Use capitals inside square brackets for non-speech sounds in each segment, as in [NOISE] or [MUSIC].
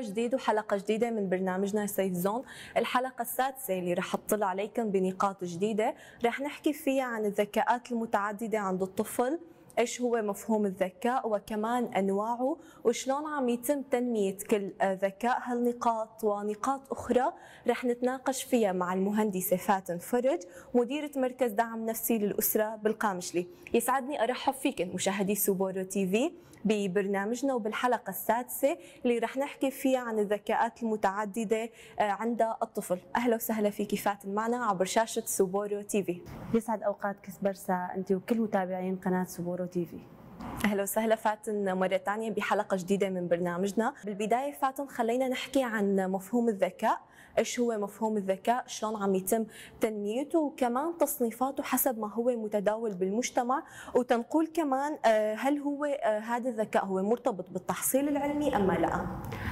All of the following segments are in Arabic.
جديد وحلقة جديدة من برنامجنا Safe Zone الحلقة السادسة اللي رح أطلع عليكم بنقاط جديدة. رح نحكي فيها عن الذكاءات المتعددة عند الطفل إيش هو مفهوم الذكاء وكمان أنواعه وشلون عم يتم تنمية كل ذكاء. هالنقاط ونقاط أخرى رح نتناقش فيها مع المهندسة فاتن فرج مديرة مركز دعم نفسي للأسرة بالقامشلي. يسعدني أرحب فيكم مشاهدي سوبورو تي في. ببرنامجنا وبالحلقة السادسة اللي رح نحكي فيها عن الذكاءات المتعددة عند الطفل. أهلا وسهلا فيكي فاتن معنا عبر شاشة سوبورو تي في. يسعد أوقاتك برسا أنت وكل متابعين قناة سوبورو تي في. أهلا وسهلا فاتن مرة ثانية بحلقة جديدة من برنامجنا. بالبداية فاتن خلينا نحكي عن مفهوم الذكاء. إيش هو مفهوم الذكاء؟ شلون عم يتم تنميته؟ وكمان تصنيفاته حسب ما هو متداول بالمجتمع. وتنقول كمان هل هو هذا الذكاء هو مرتبط بالتحصيل العلمي أم لا؟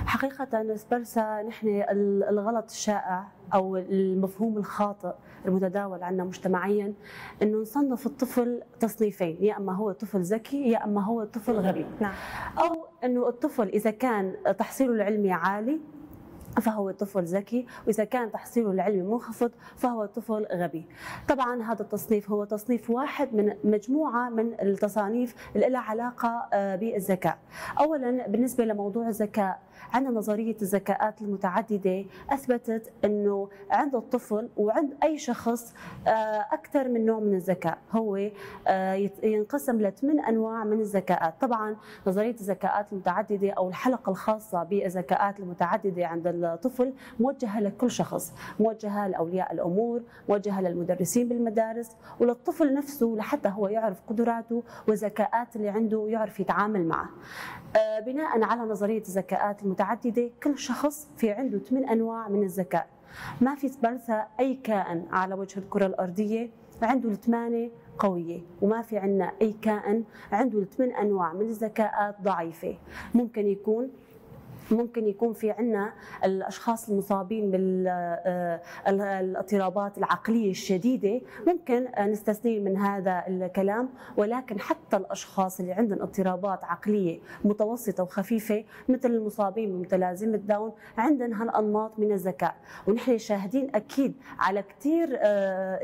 حقيقة سبرسا نحن الغلط الشائع أو المفهوم الخاطئ المتداول عندنا مجتمعيا إنه نصنف الطفل تصنيفين يا أما هو طفل ذكي يا أما هو طفل غبي. نعم. أو إنه الطفل إذا كان تحصيله العلمي عالي فهو طفل ذكي وإذا كان تحصيله العلمي منخفض فهو طفل غبي. طبعا هذا التصنيف هو تصنيف واحد من مجموعة من التصانيف اللي لها علاقة بالذكاء. اولا بالنسبة لموضوع الذكاء عندنا نظرية الذكاءات المتعددة أثبتت إنه عند الطفل وعند أي شخص أكثر من نوع من الذكاء. هو ينقسم لثمان أنواع من الذكاءات. طبعا نظرية الذكاءات المتعددة أو الحلقة الخاصة بالذكاءات المتعددة عند الطفل موجهة لكل شخص موجهة لأولياء الأمور موجهة للمدرسين بالمدارس وللطفل نفسه لحتى هو يعرف قدراته والذكاءات اللي عنده ويعرف يتعامل معه. بناء على نظرية الذكاءات المتعددة كل شخص في عنده ثمان أنواع من الذكاء. ما في برثة أي كائن على وجه الكرة الأرضية عنده الثمانية قوية وما في عندنا أي كائن عنده الثمان أنواع من الذكاءات ضعيفة. ممكن يكون ممكن يكون في عندنا الأشخاص المصابين بالاضطرابات العقلية الشديدة. ممكن نستثني من هذا الكلام ولكن حتى الأشخاص اللي عندهم اضطرابات عقلية متوسطة وخفيفة مثل المصابين بمتلازمة داون عندهم هالأنماط من الذكاء. ونحن شاهدين أكيد على كثير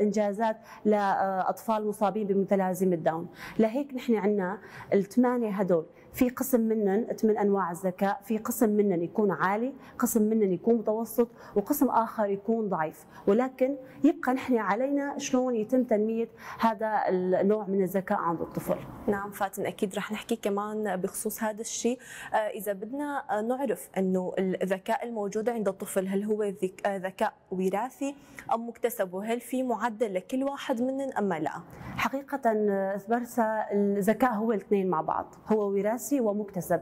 إنجازات لأطفال مصابين بمتلازمة داون. لهيك نحن عندنا الثمانية هدول. في قسم منهم ثمان أنواع الذكاء في قسم منهم يكون عالي قسم منهم يكون متوسط وقسم آخر يكون ضعيف. ولكن يبقى نحن علينا شلون يتم تنمية هذا النوع من الذكاء عند الطفل. نعم فاتن أكيد رح نحكي كمان بخصوص هذا الشيء. إذا بدنا نعرف إنه الذكاء الموجود عند الطفل هل هو ذكاء وراثي أم مكتسب؟ وهل في معدل لكل واحد منهم أم لا؟ حقيقة برسا الذكاء هو الاثنين مع بعض هو وراثي وراثي ومكتسب.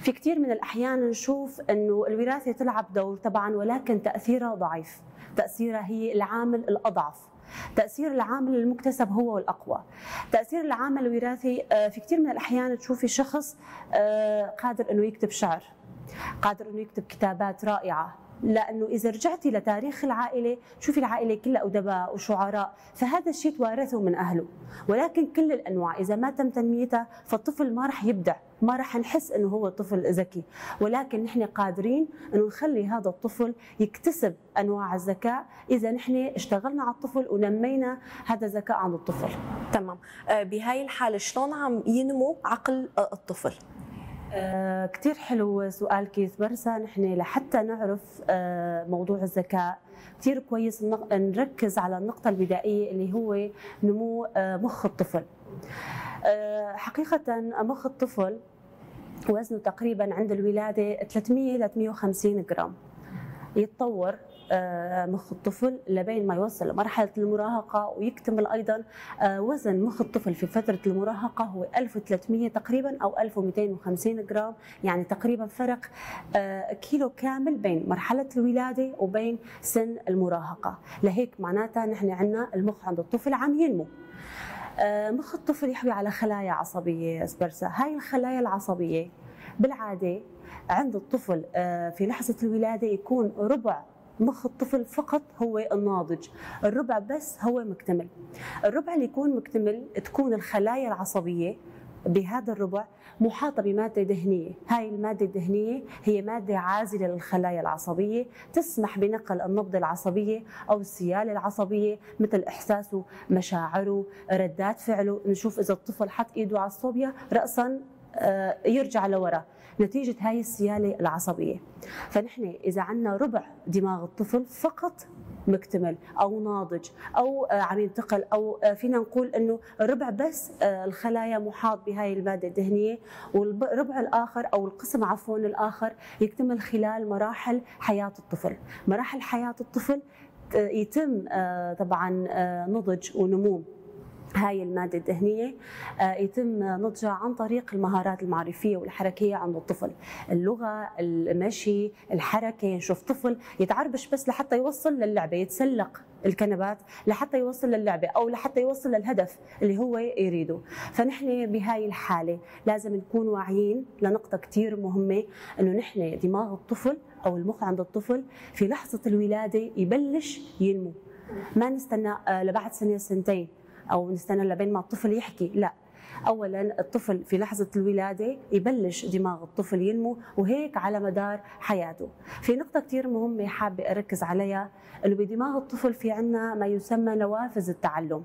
في كثير من الأحيان نشوف أنه الوراثة تلعب دور طبعا ولكن تأثيرها ضعيف. تأثيرها هي العامل الأضعف. تأثير العامل المكتسب هو الأقوى تأثير العامل الوراثي في كثير من الأحيان تشوفي شخص قادر أنه يكتب شعر قادر أنه يكتب كتابات رائعة لأنه إذا رجعتي لتاريخ العائلة شوفي العائلة كلها أدباء وشعراء فهذا الشيء توارثه من أهله. ولكن كل الأنواع إذا ما تم تنميتها فالطفل ما راح يبدع ما راح نحس إنه هو طفل ذكي. ولكن نحن قادرين إنه نخلي هذا الطفل يكتسب أنواع الذكاء. إذا نحن اشتغلنا على الطفل ونمينا هذا الذكاء عند الطفل. تمام. بهاي الحالة شلون عم ينمو عقل الطفل؟ آه كثير حلو سؤال كيس برسا نحن لحتى نعرف آه موضوع الذكاء كثير كويس نركز على النقطة البدائية اللي هو نمو آه مخ الطفل. حقيقة مخ الطفل وزنه تقريبا عند الولادة 300 ل 350 جرام. يتطور مخ الطفل لبين ما يوصل لمرحلة المراهقة ويكتمل أيضا وزن مخ الطفل في فترة المراهقة هو 1300 تقريبا أو 1250 جرام يعني تقريبا فرق كيلو كامل بين مرحلة الولادة وبين سن المراهقة. لهيك معناتها نحن عندنا المخ عند الطفل عم ينمو. مخ الطفل يحوي على خلايا عصبية إسبرسا. هاي الخلايا العصبية بالعادة عند الطفل في لحظة الولادة يكون ربع مخ الطفل فقط هو الناضج الربع بس هو مكتمل. الربع اللي يكون مكتمل تكون الخلايا العصبية بهذا الربع محاطة بمادة دهنية. هاي المادة الدهنية هي مادة عازلة للخلايا العصبية تسمح بنقل النبض العصبية أو السيالة العصبية مثل إحساسه مشاعره ردات فعله. نشوف إذا الطفل حط إيده على الصوبيا رأسا آه، يرجع لورا. نتيجة هاي السيالة العصبية. فنحن إذا عندنا ربع دماغ الطفل فقط مكتمل أو ناضج أو آه، عم ينتقل أو آه، فينا نقول إنه ربع بس آه، الخلايا محاط بهاي الماده الدهنيه والربع الآخر أو القسم عفوا الآخر يكتمل خلال مراحل حياة الطفل. مراحل حياة الطفل يتم طبعا نضج ونمو. هاي المادة الدهنية آه، يتم نضجها عن طريق المهارات المعرفية والحركية عند الطفل. اللغة المشي الحركة نشوف طفل يتعربش بس لحتى يوصل للعبة يتسلق الكنبات لحتى يوصل للعبة أو لحتى يوصل للهدف اللي هو يريده. فنحن بهاي الحالة لازم نكون واعيين لنقطة كتير مهمة أنه نحن دماغ الطفل أو المخ عند الطفل في لحظة الولادة يبلش ينمو. ما نستنى آه، لبعد سنة سنتين. أو نستنى لبين ما الطفل يحكي. لا. اولا الطفل في لحظة الولادة يبلش دماغ الطفل ينمو وهيك على مدار حياته. في نقطة كثير مهمة حابة أركز عليها إنه بدماغ الطفل في عندنا ما يسمى نوافذ التعلم.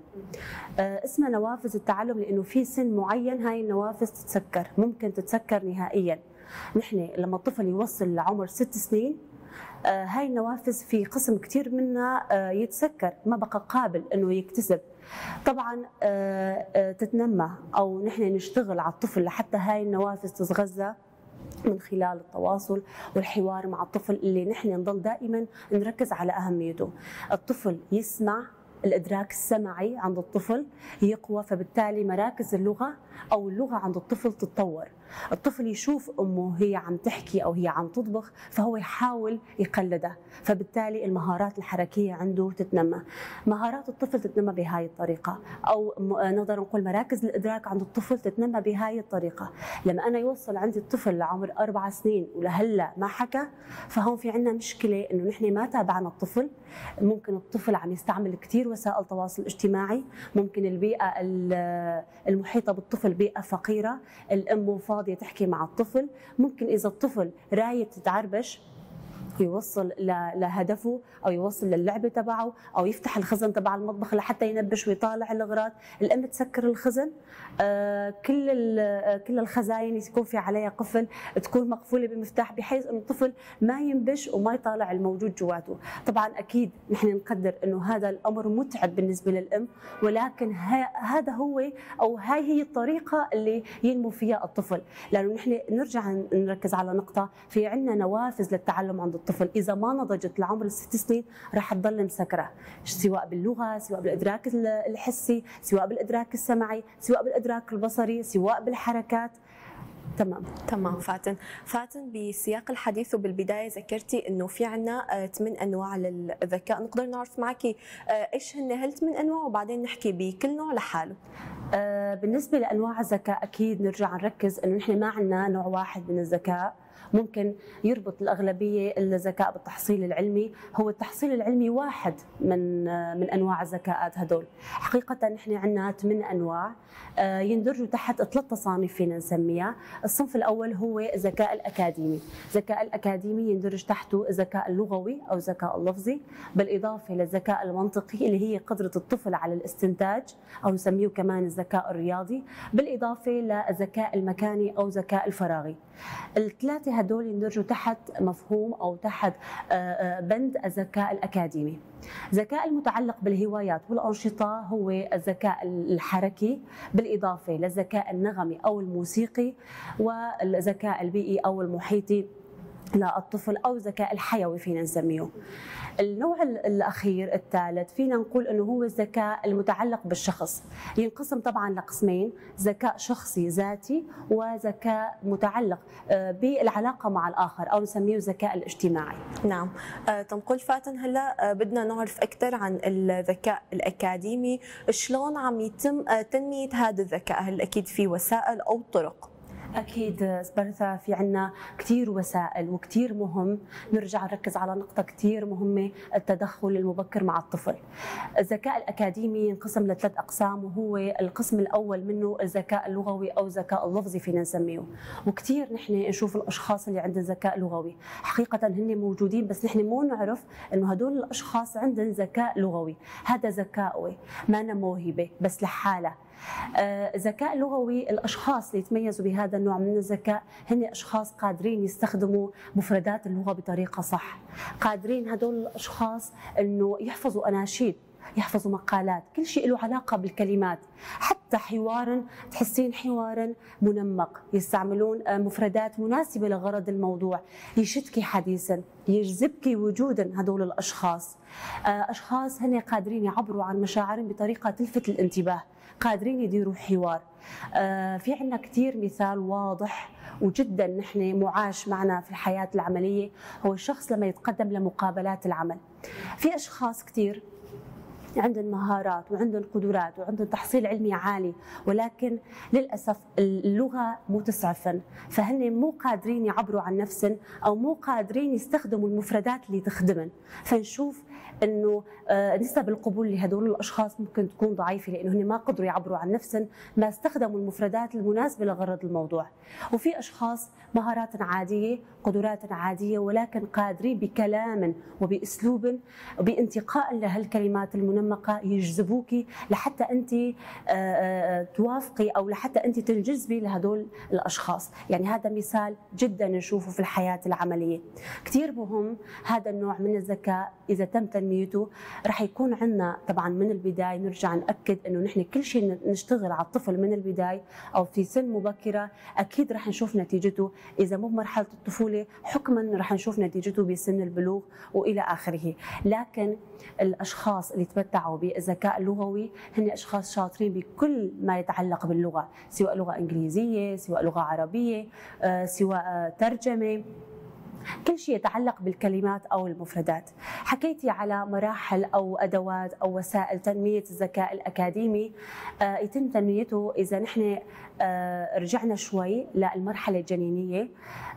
آه اسمها نوافذ التعلم لأنه في سن معين هاي النوافذ تتسكر ممكن تتسكر نهائيا. نحن لما الطفل يوصل لعمر ست سنين آه هاي النوافذ في قسم كثير منها آه يتسكر ما بقى قابل إنه يكتسب. طبعا آه، آه، تتنمى أو نحن نشتغل على الطفل لحتى هاي النوافذ تتغذى من خلال التواصل والحوار مع الطفل اللي نحن نضل دائما نركز على أهميته. الطفل يسمع الإدراك السمعي عند الطفل يقوى فبالتالي مراكز اللغة أو اللغة عند الطفل تتطور. الطفل يشوف أمه هي عم تحكي أو هي عم تطبخ فهو يحاول يقلدها. فبالتالي المهارات الحركية عنده تتنمى. مهارات الطفل تتنمى بهاي الطريقة. أو نقدر نقول مراكز الإدراك عند الطفل تتنمى بهاي الطريقة. لما أنا يوصل عندي الطفل لعمر أربع سنين ولهلأ ما حكى فهون في عندنا مشكلة إنه نحن ما تابعنا الطفل. ممكن الطفل عم يستعمل كثير وسائل تواصل اجتماعي. ممكن البيئة المحيطة بالطفل بيئة فقيرة. الأم فاضيه تحكي مع الطفل. ممكن إذا الطفل رايد تتعربش يوصل لهدفه أو يوصل للعبه تبعه أو يفتح الخزن تبع المطبخ لحتى ينبش ويطالع الأغراض. الأم تسكر الخزن. آه، كل آه، كل الخزاين يكون في عليها قفل تكون مقفولة بمفتاح بحيث إنه الطفل ما ينبش وما يطالع الموجود جواته. طبعا أكيد نحن نقدر إنه هذا الأمر متعب بالنسبة للأم ولكن هذا هو أو هاي هي الطريقة اللي ينمو فيها الطفل. لأنه نحن نرجع نركز على نقطة في عندنا نوافذ للتعلم عند الطفل. إذا ما نضجت لعمر الست سنين راح تضل مسكرة. سواء باللغة سواء بالإدراك الحسي سواء بالإدراك السمعي سواء بالإدراك البصري سواء بالحركات. تمام. تمام فاتن. فاتن بسياق الحديث وبالبداية ذكرتي إنه في عنا ثمان أنواع للذكاء. نقدر نعرف معك آه، إيش هن؟ هالثمان أنواع؟ وبعدين نحكي بكل نوع لحاله. آه، بالنسبة لأنواع الذكاء أكيد نرجع نركز إنه نحن ما عندنا نوع واحد من الذكاء. ممكن يربط الأغلبية الذكاء بالتحصيل العلمي. هو التحصيل العلمي واحد من من أنواع الذكاءات هدول. حقيقة نحن عندنا ثمان أنواع. آه، يندرجوا تحت ثلاث تصانيف فينا نسميها. الصنف الأول هو الذكاء الأكاديمي. الذكاء الأكاديمي يندرج تحته الذكاء اللغوي أو الذكاء اللفظي بالإضافة للذكاء المنطقي اللي هي قدرة الطفل على الاستنتاج أو نسميه كمان الذكاء الرياضي بالإضافة للذكاء المكاني أو الذكاء الفراغي. الثلاثة هدول يندرجوا تحت مفهوم أو تحت آه، آه، بند الذكاء الأكاديمي. الذكاء المتعلق بالهوايات والأنشطة هو الذكاء الحركي بالإضافة للذكاء النغمي أو الموسيقي والذكاء البيئي أو المحيطي للطفل أو الذكاء الحيوي فينا نسميه. النوع الأخير الثالث فينا نقول إنه هو الذكاء المتعلق بالشخص. ينقسم طبعا لقسمين ذكاء شخصي ذاتي وذكاء متعلق آه، بالعلاقة مع الآخر أو نسميه الذكاء الاجتماعي. نعم. آه، تنقل فاتن هلأ آه، بدنا نعرف أكثر عن الذكاء الأكاديمي. شلون عم يتم تنمية هذا الذكاء؟ هل أكيد في وسائل أو طرق؟ أكيد سبرثا في عنا كثير وسائل وكثير مهم. نرجع نركز على نقطة كثير مهمة التدخل المبكر مع الطفل. الذكاء الأكاديمي ينقسم لثلاث أقسام وهو القسم الأول منه الذكاء اللغوي أو الذكاء اللفظي فينا نسميه. وكثير نحن نشوف الأشخاص اللي عندهم ذكاء لغوي. حقيقة هن موجودين بس نحن مو نعرف أنه هدول الأشخاص عندهم ذكاء لغوي. هذا ذكاء ما موهبة بس لحالة. آه، لغوي الأشخاص اللي يتميزوا بهذا النوع من الذكاء هن أشخاص قادرين يستخدموا مفردات اللغة بطريقة صح. قادرين هدول الأشخاص إنه يحفظوا أناشيد يحفظوا مقالات كل شيء له علاقة بالكلمات. حتى حوارا تحسين حوارا منمق يستعملون آه، مفردات مناسبة لغرض الموضوع. يشدك حديثا يجذبك وجودا هدول الأشخاص. آه، أشخاص هن قادرين يعبروا عن مشاعرهم بطريقة تلفت الانتباه. قادرين يديروا حوار. آه، في عندنا كثير مثال واضح وجدا نحن معاش معنا في الحياة العملية. هو الشخص لما يتقدم لمقابلات العمل. في أشخاص كثير عندهم مهارات وعندهم قدرات وعندهم تحصيل علمي عالي ولكن للأسف اللغة مو تسعفن. فهن مو قادرين يعبروا عن نفسهم أو مو قادرين يستخدموا المفردات اللي تخدمن. فنشوف إنه آه، نسب القبول لهدول الأشخاص ممكن تكون ضعيفة لأنه هن ما قدروا يعبروا عن نفسهم ما استخدموا المفردات المناسبة لغرض الموضوع. وفي أشخاص مهارات عادية قدرات عادية ولكن قادرين بكلام وبأسلوب وبانتقاء لهالكلمات المنمقة يجذبوك لحتى أنت آه، آه، توافقي أو لحتى أنت تنجذبي لهدول الأشخاص. يعني هذا مثال جدا نشوفه في الحياة العملية. كثير مهم هذا النوع من الذكاء إذا تم تنميته رح يكون عندنا طبعا من البداية نرجع نأكد إنه نحن كل شيء نشتغل على الطفل من البداية أو في سن مبكرة أكيد رح نشوف نتيجته. إذا مو بمرحلة الطفولة حكما رح نشوف نتيجته بسن البلوغ وإلى آخره. لكن الأشخاص اللي تمتعوا بالذكاء اللغوي هن أشخاص شاطرين بكل ما يتعلق باللغة سواء لغة إنجليزية سواء لغة عربية آه، سواء ترجمة. كل شيء يتعلق بالكلمات أو المفردات. حكيتي على مراحل أو أدوات أو وسائل تنمية الذكاء الأكاديمي آه، يتم تنميته إذا نحن رجعنا شوي للمرحلة الجنينية.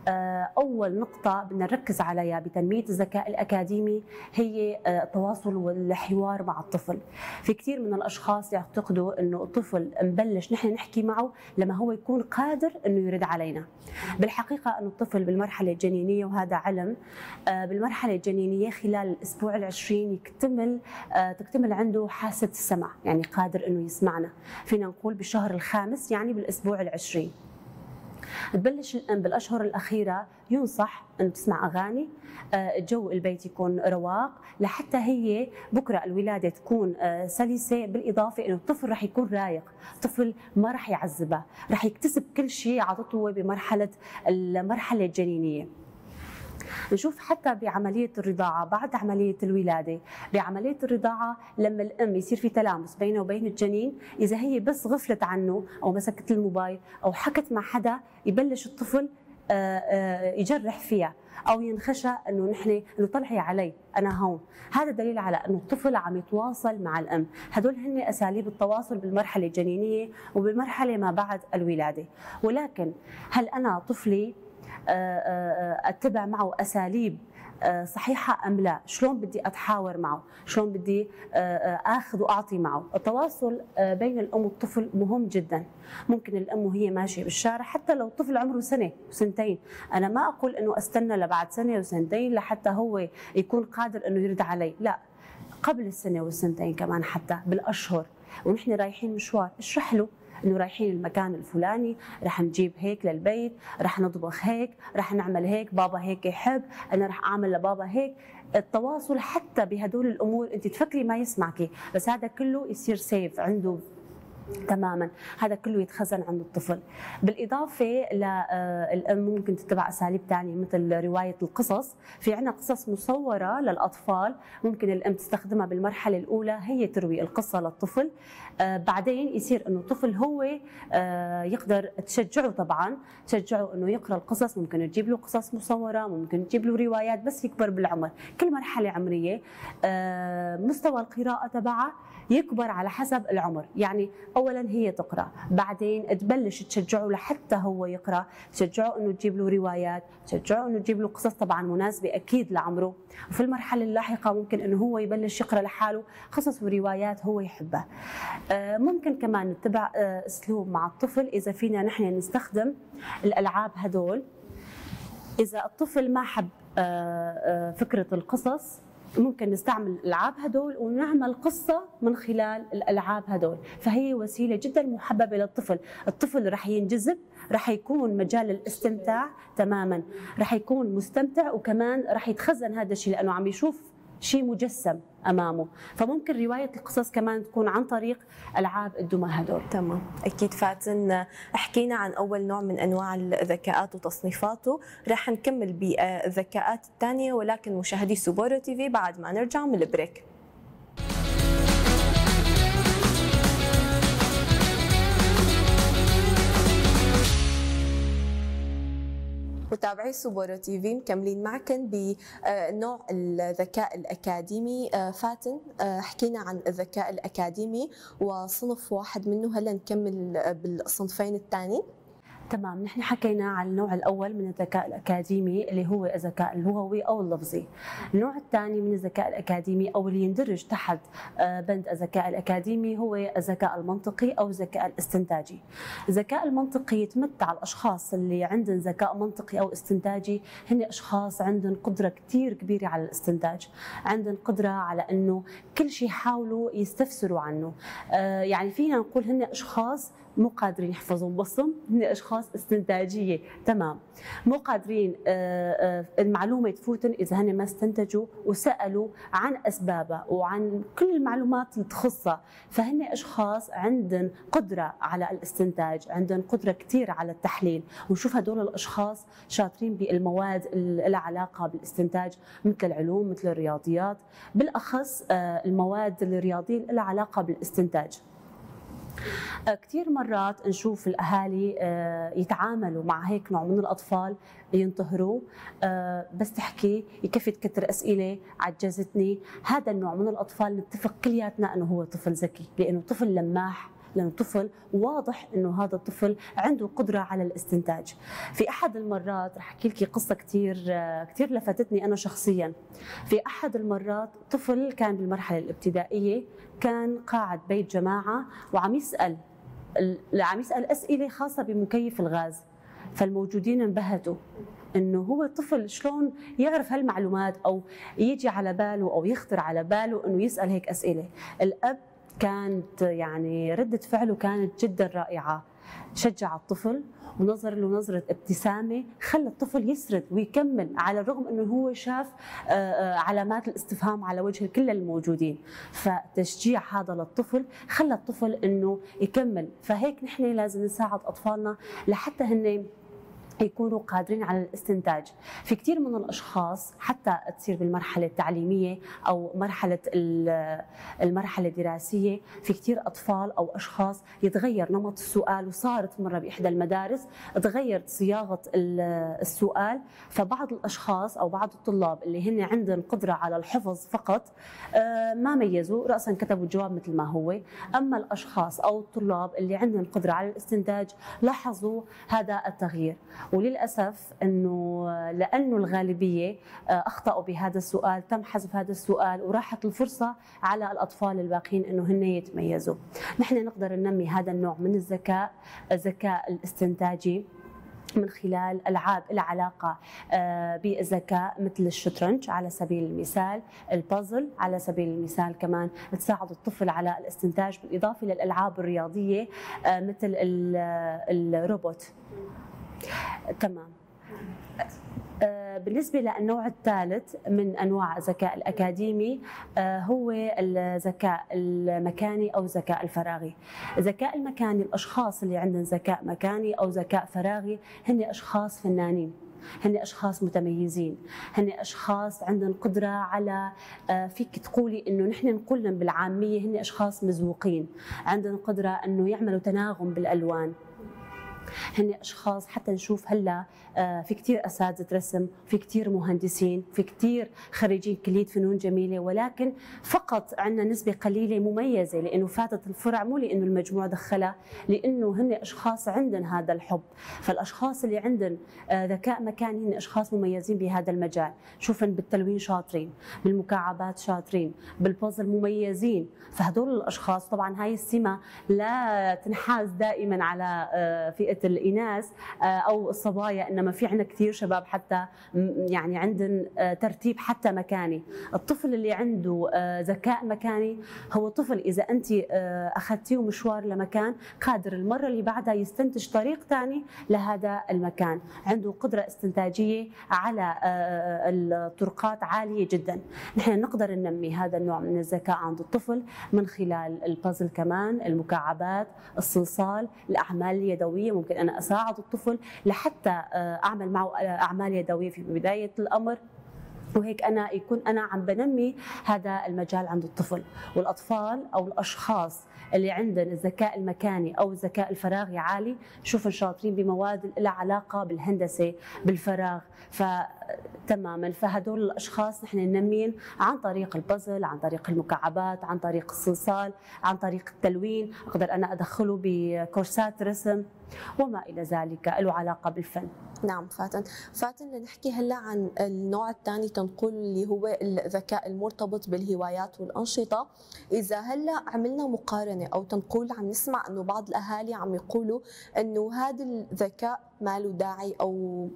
آه، أول نقطة بدنا نركز عليها بتنمية الذكاء الأكاديمي هي التواصل والحوار مع الطفل. في كثير من الأشخاص يعتقدوا إنه الطفل نبلش نحن نحكي معه لما هو يكون قادر إنه يرد علينا. بالحقيقة إنه الطفل بالمرحلة الجنينية وهذا علم. آه، بالمرحلة الجنينية خلال الأسبوع العشرين يكتمل آه، تكتمل عنده حاسة السمع يعني قادر إنه يسمعنا. فينا نقول بالشهر الخامس يعني بالاسبوع العشرين. تبلش الام بالأشهر الأخيرة. ينصح انه تسمع أغاني. آه، جو البيت يكون رواق. لحتى هي بكرة الولادة تكون سلسة. بالإضافة إنه الطفل رح يكون رايق. الطفل ما رح يعذبها رح يكتسب كل شيء عطته بمرحلة المرحلة الجنينية. نشوف حتى بعملية الرضاعة بعد عملية الولادة. بعملية الرضاعة لما الأم يصير في تلامس بينه وبين الجنين إذا هي بس غفلت عنه أو مسكت الموبايل أو حكت مع حدا يبلش الطفل آه، آه، يجرح فيها أو ينخشى إنه نحن إنه طلعي علي أنا هون. هذا دليل على إنه الطفل عم يتواصل مع الأم. هدول هن أساليب التواصل بالمرحلة الجنينية وبالمرحلة ما بعد الولادة. ولكن هل أنا طفلي أتبع معه أساليب آه، صحيحة أم لا؟ شلون بدي أتحاور معه؟ شلون بدي أخذ وأعطي معه؟ التواصل بين الأم والطفل مهم جدا. ممكن الأم وهي ماشية بالشارع حتى لو الطفل عمره سنة وسنتين. أنا ما أقول أنه أستنى لبعد سنة وسنتين لحتى هو يكون قادر أنه يرد علي. لا قبل السنة والسنتين كمان حتى بالأشهر. ونحن رايحين مشوار. اشرح له إنه رايحين المكان الفلاني رح نجيب هيك للبيت رح نطبخ هيك رح نعمل هيك بابا هيك يحب أنا رح أعمل لبابا هيك. التواصل حتى بهدول الأمور أنت تفكري ما يسمعك بس هذا كله يصير سيف عنده تماما. هذا كله يتخزن عند الطفل. بالإضافة للام آه، ممكن تتبع أساليب ثانية مثل رواية القصص. في عندنا قصص مصورة للأطفال ممكن الأم تستخدمها بالمرحلة الأولى هي تروي القصة للطفل. آه، بعدين يصير إنه الطفل هو آه، يقدر تشجعه طبعا تشجعه إنه يقرأ القصص. ممكن تجيب له قصص مصورة ممكن تجيب له روايات بس يكبر بالعمر. كل مرحلة عمرية مستوى القراءة تبعها يكبر على حسب العمر. يعني اولا هي تقرأ بعدين تبلش تشجعه لحتى هو يقرأ تشجعه إنه تجيب له روايات تشجعه إنه تجيب له قصص طبعا مناسبة أكيد لعمره. وفي المرحلة اللاحقة ممكن إنه هو يبلش يقرأ لحاله قصص وروايات هو يحبها. آه، ممكن كمان نتبع آه، أسلوب مع الطفل إذا فينا نحن نستخدم الألعاب هدول. إذا الطفل ما حب آه، فكرة القصص ممكن نستعمل الألعاب هدول ونعمل قصة من خلال الألعاب هدول. فهي وسيلة جدا محببة للطفل. الطفل رح ينجذب رح يكون مجال الاستمتاع تماما. رح يكون مستمتع وكمان رح يتخزن هذا الشيء لأنه عم يشوف شيء مجسم. أمامه. فممكن رواية القصص كمان تكون عن طريق ألعاب الدمى هدول. تمام. أكيد فاتن حكينا عن أول نوع من أنواع الذكاءات وتصنيفاته. رح نكمل بالذكاءات الثانية ولكن مشاهدي سوبورو تي في بعد ما نرجع من ال break. متابعي سوبورو تي في مكملين معكم بنوع الذكاء الأكاديمي. آه، فاتن آه، حكينا عن الذكاء الأكاديمي وصنف واحد منه. هلا نكمل بالصنفين الثاني تمام. نحن حكينا عن النوع الأول من الذكاء الأكاديمي اللي هو الذكاء اللغوي أو اللفظي. النوع الثاني من الذكاء الأكاديمي أو اللي يندرج تحت آه، بند الذكاء الأكاديمي هو الذكاء المنطقي أو الذكاء الاستنتاجي. الذكاء المنطقي يتمتع الأشخاص اللي عندهم ذكاء منطقي أو استنتاجي. هن أشخاص عندهم قدرة كثير كبيرة على الاستنتاج. عندهم قدرة على إنه كل شيء يحاولوا يستفسروا عنه. آه، يعني فينا نقول هن أشخاص مو قادرين يحفظوا بصم هن أشخاص استنتاجية. تمام. مو قادرين آه، آه، المعلومة تفوتن إذا هن ما استنتجوا وسألوا عن أسبابها وعن كل المعلومات اللي تخصها فهن أشخاص عندهم قدرة على الاستنتاج عندهم قدرة كثير على التحليل. ونشوف هدول الأشخاص شاطرين بالمواد اللي لها علاقة بالاستنتاج مثل العلوم مثل الرياضيات. بالأخص آه، المواد الرياضية اللي لها علاقة بالاستنتاج. كثير مرات نشوف الأهالي آه، يتعاملوا مع هيك نوع من الأطفال ينطهروا آه، بس تحكي يكفي تكتر أسئلة عجزتني. هذا النوع من الأطفال نتفق كلياتنا إنه هو طفل ذكي لأنه طفل لماح. لأنه طفل واضح إنه هذا الطفل عنده قدرة على الاستنتاج. في أحد المرات رح أحكي لك قصة كثير كثير لفتتني أنا شخصيا. في أحد المرات طفل كان بالمرحلة الابتدائية كان قاعد بيت جماعة وعم يسأل عم يسأل أسئلة خاصة بمكيف الغاز. فالموجودين انبهتوا إنه هو طفل شلون يعرف هالمعلومات أو يجي على باله أو يخطر على باله إنه يسأل هيك أسئلة. الأب كانت يعني ردة فعله كانت جدا رائعة. شجع الطفل ونظر له نظرة ابتسامة خلى الطفل يسرد ويكمل على الرغم أنه هو شاف آه، آه، علامات الاستفهام على وجه كل الموجودين. فتشجيع هذا للطفل خلى الطفل أنه يكمل. فهيك نحن لازم نساعد أطفالنا لحتى هن يكونوا قادرين على الاستنتاج. في كثير من الأشخاص حتى تصير بالمرحلة التعليمية أو مرحلة المرحلة الدراسية في كثير أطفال أو أشخاص يتغير نمط السؤال وصارت مرة بإحدى المدارس تغيرت صياغة السؤال. فبعض الأشخاص أو بعض الطلاب اللي هن عندهم قدرة على الحفظ فقط آه، ما ميزوا راسا كتبوا الجواب مثل ما هو. أما الأشخاص أو الطلاب اللي عندهم قدرة على الاستنتاج لاحظوا هذا التغيير. وللأسف إنه لأنه الغالبية آه، أخطأوا بهذا السؤال تم حذف هذا السؤال وراحت الفرصة على الأطفال الباقيين إنه هن يتميزوا. نحن نقدر ننمي هذا النوع من الذكاء الذكاء الاستنتاجي من خلال ألعاب لها علاقه آه، بالذكاء مثل الشطرنج على سبيل المثال، البازل على سبيل المثال كمان تساعد الطفل على الاستنتاج بالإضافة للألعاب الرياضية آه، مثل الروبوت. تمام. آه، بالنسبة للنوع الثالث من أنواع الذكاء الأكاديمي آه، هو الذكاء المكاني أو الذكاء الفراغي. الذكاء المكاني الأشخاص اللي عندهم ذكاء مكاني أو ذكاء فراغي هن أشخاص فنانين هن أشخاص متميزين هن أشخاص عندهم قدرة على آه، فيك تقولي إنه نحن نقول بالعامية هن أشخاص مزوقين عندهم قدرة إنه يعملوا تناغم بالألوان. هن أشخاص حتى نشوف هلا آه، في كثير أساتذة رسم في كثير مهندسين في كثير خريجين كلية فنون جميلة ولكن فقط عندنا نسبة قليلة مميزة لأنه فاتت الفرع مو لأنه المجموع دخلها لأنه هن أشخاص عندهم هذا الحب. فالأشخاص اللي عندهم آه، ذكاء مكاني هن أشخاص مميزين بهذا المجال. شوفن بالتلوين شاطرين بالمكعبات شاطرين بالبازل مميزين. فهدول الأشخاص طبعا هاي السمة لا تنحاز دائما على آه، فئه الإناث أو الصبايا إنما في عندنا كثير شباب حتى يعني عندهم آه، ترتيب حتى مكاني. الطفل اللي عنده آه، ذكاء مكاني هو طفل إذا أنت آه، أخذتيه مشوار لمكان قادر المرة اللي بعدها يستنتج طريق ثاني لهذا المكان. عنده قدرة استنتاجية على الطرقات عالية جدا. نحن نقدر ننمي هذا النوع من الذكاء عند الطفل من خلال البازل كمان المكعبات الصلصال الأعمال اليدوية ممكن أنا أساعد الطفل لحتى أعمل معه أعمال يدوية في بداية الأمر. وهيك أنا يكون أنا عم بنمي هذا المجال عند الطفل. والأطفال أو الأشخاص اللي عندهم الذكاء المكاني أو الذكاء الفراغي عالي شوف شاطرين بمواد لها علاقة بالهندسة بالفراغ. فتماما فهدول الأشخاص نحن ننمين عن طريق البازل عن طريق المكعبات عن طريق الصلصال عن طريق التلوين. أقدر أنا أدخله بكورسات رسم وما إلى ذلك. له علاقة بالفن. نعم فاتن. فاتن لنحكي هلا عن النوع الثاني تنقول اللي هو الذكاء المرتبط بالهوايات والأنشطة. إذا هلا عملنا مقارنة أو تنقول عم نسمع إنه بعض الأهالي عم يقولوا إنه هذا الذكاء ما له داعي أو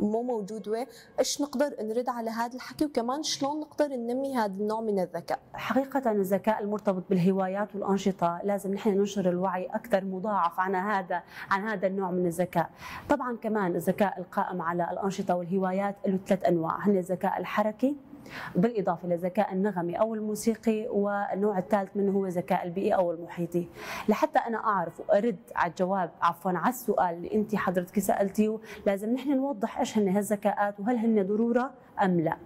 مو موجود إيش نقدر نرد على هذا الحكي؟ وكمان شلون نقدر ننمي هذا النوع من الذكاء؟ حقيقة الذكاء المرتبط بالهوايات والأنشطة لازم نحن ننشر الوعي أكثر مضاعف عن هذا عن هذا النوع من الذكاء. طبعا كمان الذكاء القائم على الأنشطة والهوايات له ثلاث أنواع هن الذكاء الحركي بالإضافة للذكاء النغمي أو الموسيقي والنوع الثالث منه هو الذكاء البيئي أو المحيطي. لحتى أنا أعرف وأرد على الجواب عفوا على السؤال اللي أنت حضرتك سألتيه لازم نحن نوضح إيش هن هالذكاءات وهل هن ضرورة؟ أم لا.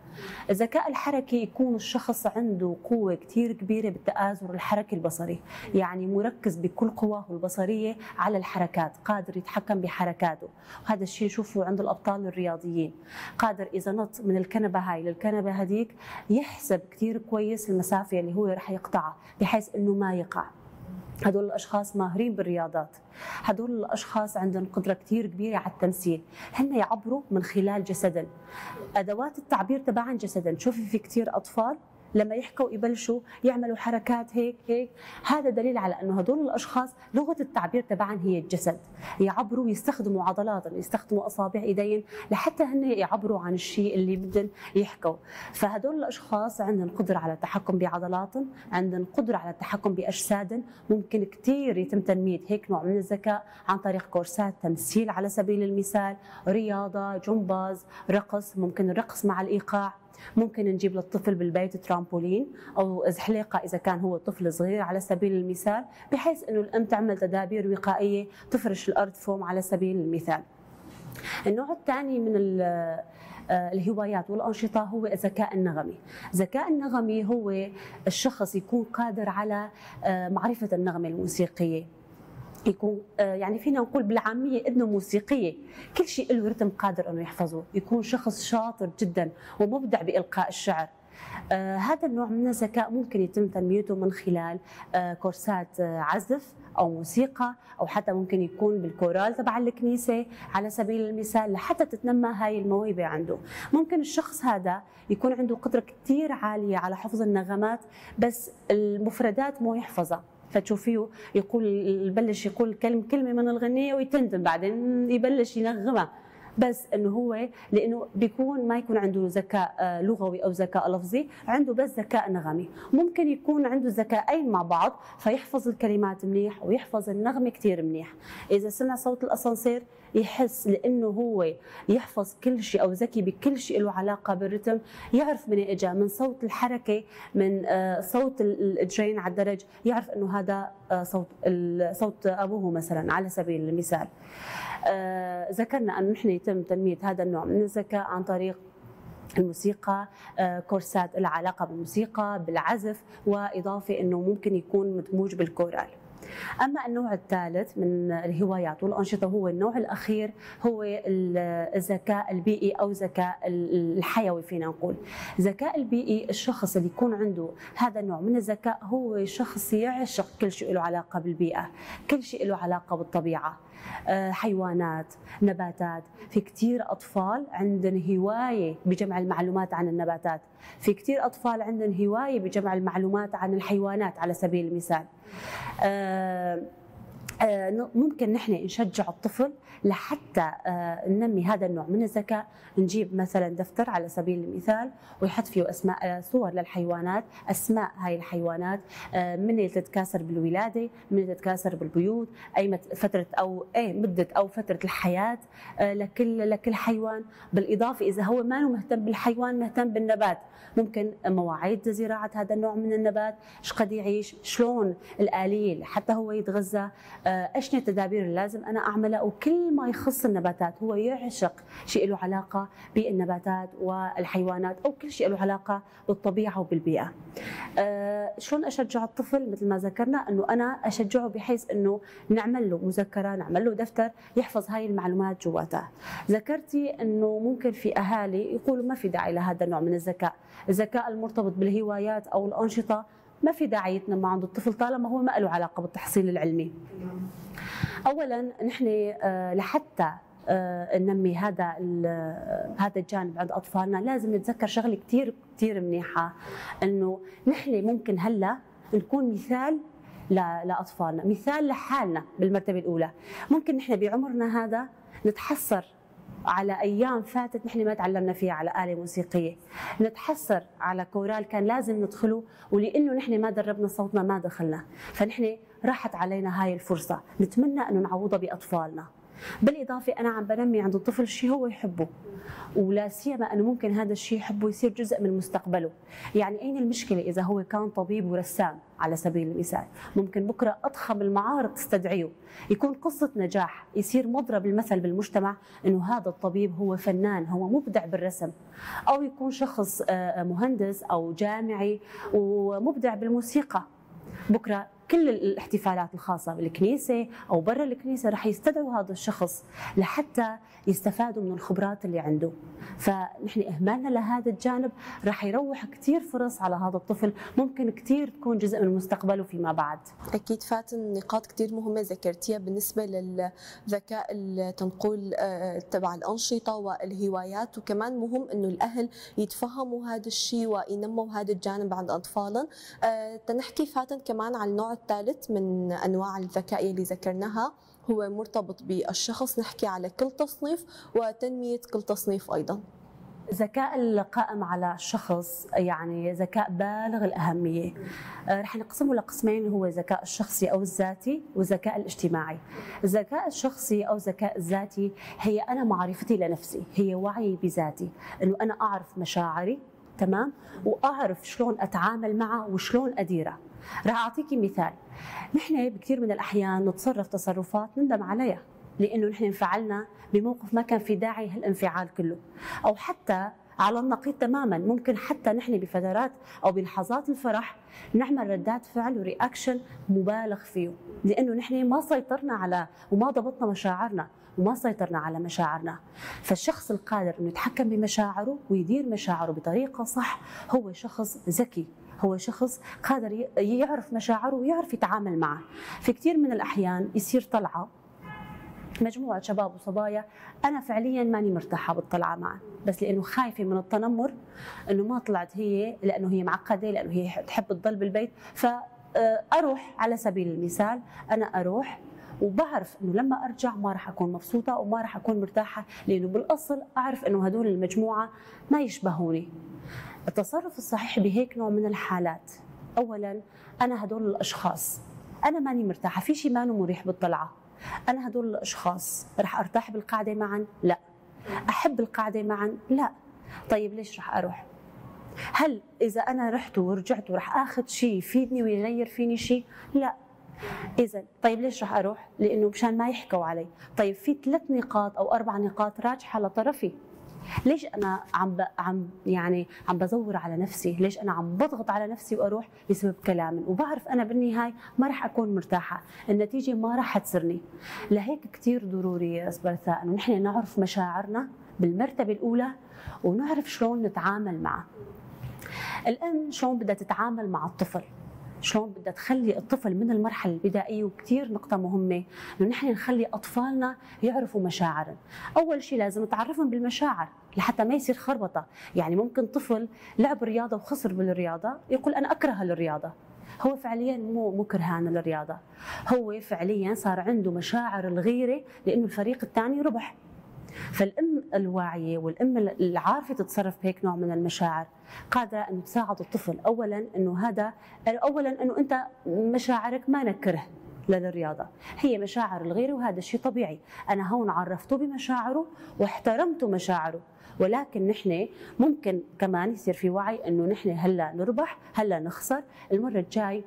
الذكاء الحركي يكون الشخص عنده قوة كثير كبيرة بالتآزر الحركي البصري. يعني مركز بكل قواه البصرية على الحركات قادر يتحكم بحركاته. وهذا الشيء نشوفه عند الأبطال الرياضيين. قادر إذا نط من الكنبة هاي للكنبة هذيك يحسب كثير كويس المسافة اللي هو رح يقطعها بحيث أنه ما يقع. هدول الأشخاص ماهرين بالرياضات. هدول الأشخاص عندهم قدرة كثير كبيرة على التمثيل. هن يعبروا من خلال جسدهم أدوات التعبير تبعهم جسدهم شوفي في كثير أطفال لما يحكوا يبلشوا يعملوا حركات هيك هيك. هذا دليل على إنه هدول الأشخاص لغة التعبير تبعهم هي الجسد. يعبروا يستخدموا عضلاتهم يستخدموا أصابع إيدين لحتى هن يعبروا عن الشيء اللي بدهم يحكوا. فهدول الأشخاص عندهم قدرة على التحكم بعضلاتهم عندهم قدرة على التحكم باجسادهم ممكن كثير يتم تنمية هيك نوع من الذكاء عن طريق كورسات تمثيل على سبيل المثال رياضة جمباز رقص. ممكن الرقص مع الإيقاع. ممكن نجيب للطفل بالبيت ترامبولين أو زحليقة إذا كان هو طفل صغير على سبيل المثال بحيث إنه الأم تعمل تدابير وقائية تفرش الأرض فوم على سبيل المثال. النوع الثاني من آه، الهوايات والأنشطة هو الذكاء النغمي الذكاء النغمي هو الشخص يكون قادر على آه، معرفة النغمة الموسيقية يكون آه، يعني فينا نقول بالعامية اذنه موسيقية. كل شيء له رتم قادر إنه يحفظه. يكون شخص شاطر جدا ومبدع بإلقاء الشعر. آه هذا النوع من الذكاء ممكن يتم تنميته من خلال آه كورسات آه عزف أو موسيقى أو حتى ممكن يكون بالكورال تبع الكنيسة على سبيل المثال لحتى تتنمى هاي الموهبة عنده. ممكن الشخص هذا يكون عنده قدرة كثير عالية على حفظ النغمات بس المفردات مو يحفظها. فتشوفيه يقول يبلش يقول كلمة من الغنية ويتندم بعدين يبلش ينغمها بس إنه هو لإنه بيكون ما يكون عنده ذكاء آه، لغوي أو ذكاء لفظي عنده بس ذكاء نغمي. ممكن يكون عنده ذكاءين مع بعض فيحفظ الكلمات منيح ويحفظ النغمة كثير منيح. إذا سمع صوت الأسانسير يحس لإنه هو يحفظ كل شيء أو ذكي بكل شيء له علاقة بالرتم يعرف من اجى من صوت الحركة من آه، صوت الاجرين على الدرج يعرف إنه هذا آه، صوت صوت أبوه مثلا على سبيل المثال. ذكرنا أن نحن يتم تنمية هذا النوع من الذكاء عن طريق الموسيقى آه، كورسات لها علاقة بالموسيقى بالعزف وإضافة أنه ممكن يكون مدموج بالكورال. أما النوع الثالث من الهوايات والأنشطة هو النوع الأخير هو الذكاء البيئي أو الذكاء الحيوي فينا نقول. الذكاء البيئي الشخص اللي يكون عنده هذا النوع من الذكاء هو شخص يعشق كل شيء له علاقة بالبيئة كل شيء له علاقة بالطبيعة. آه، حيوانات نباتات. في كثير أطفال عندهم هواية بجمع المعلومات عن النباتات. في كثير أطفال عندهم هواية بجمع المعلومات عن الحيوانات على سبيل المثال. آه، آه، ممكن نحن نشجع الطفل لحتى آه، ننمي هذا النوع من الذكاء. نجيب مثلا دفتر على سبيل المثال ويحط فيه أسماء آه، صور للحيوانات أسماء هاي الحيوانات من اللي تتكاثر بالولادة من اللي تتكاثر بالبيوت أي فترة أو اي مدة أو فترة الحياة لكل لكل حيوان. بالإضافة إذا هو ما مهتم بالحيوان مهتم بالنبات. ممكن مواعيد زراعة هذا النوع من النبات إيش قد يعيش شلون الآلية حتى هو يتغذى آه، إيش التدابير اللي لازم أنا اعملها وكل ما يخص النباتات هو يعشق شيء له علاقة بالنباتات والحيوانات أو كل شيء له علاقة بالطبيعة وبالبيئة. أه شلون أشجع الطفل مثل ما ذكرنا إنه أنا أشجعه بحيث إنه نعمل له مذكرة، نعمل له دفتر يحفظ هاي المعلومات جواته. ذكرتي إنه ممكن في أهالي يقولوا ما في داعي لهذا النوع من الذكاء، الذكاء المرتبط بالهوايات أو الأنشطة ما في داعي يتنمى عند الطفل طالما هو ما له علاقة بالتحصيل العلمي. اولا نحن آه، لحتى آه، ننمي هذا هذا الجانب عند أطفالنا لازم نتذكر شغلة كثير كثير منيحة إنه نحن ممكن هلأ نكون مثال لأطفالنا، مثال لحالنا بالمرتبة الأولى، ممكن نحن بعمرنا هذا نتحسر على أيام فاتت نحن ما تعلمنا فيها على آلة موسيقية. نتحسر على كورال كان لازم ندخله ولإنه نحن ما دربنا صوتنا ما دخلنا. فنحن راحت علينا هاي الفرصة. نتمنى إنه نعوضها بأطفالنا. بالإضافة أنا عم بنمي عند الطفل شيء هو يحبه. ولا سيما إنه ممكن هذا الشيء يحبه يصير جزء من مستقبله. يعني أين المشكلة إذا هو كان طبيب ورسام؟ على سبيل المثال. ممكن بكرة أضخم المعارض تستدعيه. يكون قصة نجاح يصير مضرب المثل بالمجتمع إنه هذا الطبيب هو فنان هو مبدع بالرسم. أو يكون شخص آه، مهندس أو جامعي ومبدع بالموسيقى. بكرة كل الاحتفالات الخاصة بالكنيسة أو برا الكنيسة رح يستدعوا هذا الشخص لحتى يستفادوا من الخبرات اللي عنده. فنحن إهمالنا لهذا الجانب. رح يروح كثير فرص على هذا الطفل. ممكن كثير تكون جزء من مستقبله فيما بعد. أكيد فاتن نقاط كثير مهمة ذكرتيها بالنسبة للذكاء تنقول آه، تبع الأنشطة والهوايات. وكمان مهم أنه الأهل يتفهموا هذا الشيء وينموا هذا الجانب عند أطفالهم. آه، تنحكي فاتن كمان على النوع الثالث من أنواع الذكاء اللي ذكرناها. هو مرتبط بالشخص نحكي على كل تصنيف وتنمية كل تصنيف أيضا. الذكاء القائم على الشخص يعني ذكاء بالغ الأهمية. آه، رح نقسمه لقسمين هو الذكاء الشخصي أو الذاتي والذكاء الاجتماعي. الذكاء الشخصي أو الذكاء الذاتي هي أنا معرفتي لنفسي هي وعي بذاتي أنه أنا أعرف مشاعري تمام؟ وأعرف شلون أتعامل معه وشلون أديره. راح اعطيكي مثال. نحن بكثير من الأحيان نتصرف تصرفات نندم عليها لأنه نحن انفعلنا بموقف ما كان في داعي هالانفعال كله. أو حتى على النقيض تماما ممكن حتى نحن بفترات أو بلحظات الفرح نعمل ردات فعل ورياكشن مبالغ فيه. لأنه نحن ما سيطرنا على وما ضبطنا مشاعرنا وما سيطرنا على مشاعرنا. فالشخص القادر إنه يتحكم بمشاعره ويدير مشاعره بطريقة صح هو شخص ذكي. هو شخص قادر يعرف مشاعره ويعرف يتعامل معه. في كثير من الأحيان يصير طلعة. مجموعة شباب وصبايا أنا فعليا ماني مرتاحة بالطلعة معه بس لأنه خايفة من التنمر أنه ما طلعت هي لأنه هي معقدة لأنه هي تحب تضل بالبيت. فأروح على سبيل المثال أنا أروح وبعرف إنه لما أرجع ما راح أكون مبسوطة وما راح أكون مرتاحة لأنه بالأصل أعرف إنه هدول المجموعة ما يشبهوني. التصرف الصحيح بهيك نوع من الحالات. اولا أنا هدول الأشخاص. أنا ماني مرتاحة في شيء مانو مريح بالطلعة. أنا هدول الأشخاص رح أرتاح بالقعدة معا؟ لا. أحب القعدة معا؟ لا. طيب ليش رح أروح؟ هل إذا أنا رحت ورجعت ورح آخذ شيء يفيدني ويغير فيني شيء لا. اذا طيب ليش رح أروح؟ لأنه مشان ما يحكوا علي. طيب في ثلاث نقاط أو أربع نقاط راجحة لطرفي. ليش أنا عم. عم يعني عم بزور على نفسي؟ ليش أنا عم بضغط على نفسي وأروح بسبب كلام؟ وبعرف أنا بالنهاية ما راح أكون مرتاحة. النتيجة ما راح تسرني. لهيك كثير ضروري يا اسبرثاء إنه نحن نعرف مشاعرنا بالمرتبة الأولى ونعرف شلون نتعامل معها الام شلون بدها تتعامل مع الطفل؟ شلون بدها تخلي الطفل من المرحلة البدائية وكثير نقطة مهمة إنه نحن نخلي أطفالنا يعرفوا مشاعرهم. أول شيء لازم نتعرفهم بالمشاعر لحتى ما يصير خربطة. يعني ممكن طفل لعب رياضة وخسر بالرياضة يقول أنا أكره الرياضة. هو فعليا مو مو كرهان للرياضه هو فعليا صار عنده مشاعر الغيرة لأنه الفريق الثاني ربح. فالأم الواعية والأم العارفة تتصرف بهيك نوع من المشاعر قادرة إنه تساعد الطفل اولا إنه هذا اولا إنه أنت مشاعرك ما نكره للرياضة. هي مشاعر الغير وهذا شيء طبيعي. أنا هون عرفته بمشاعره واحترمت مشاعره. ولكن نحن ممكن كمان يصير في وعي إنه نحن هلأ نربح هلأ نخسر المرة الجاي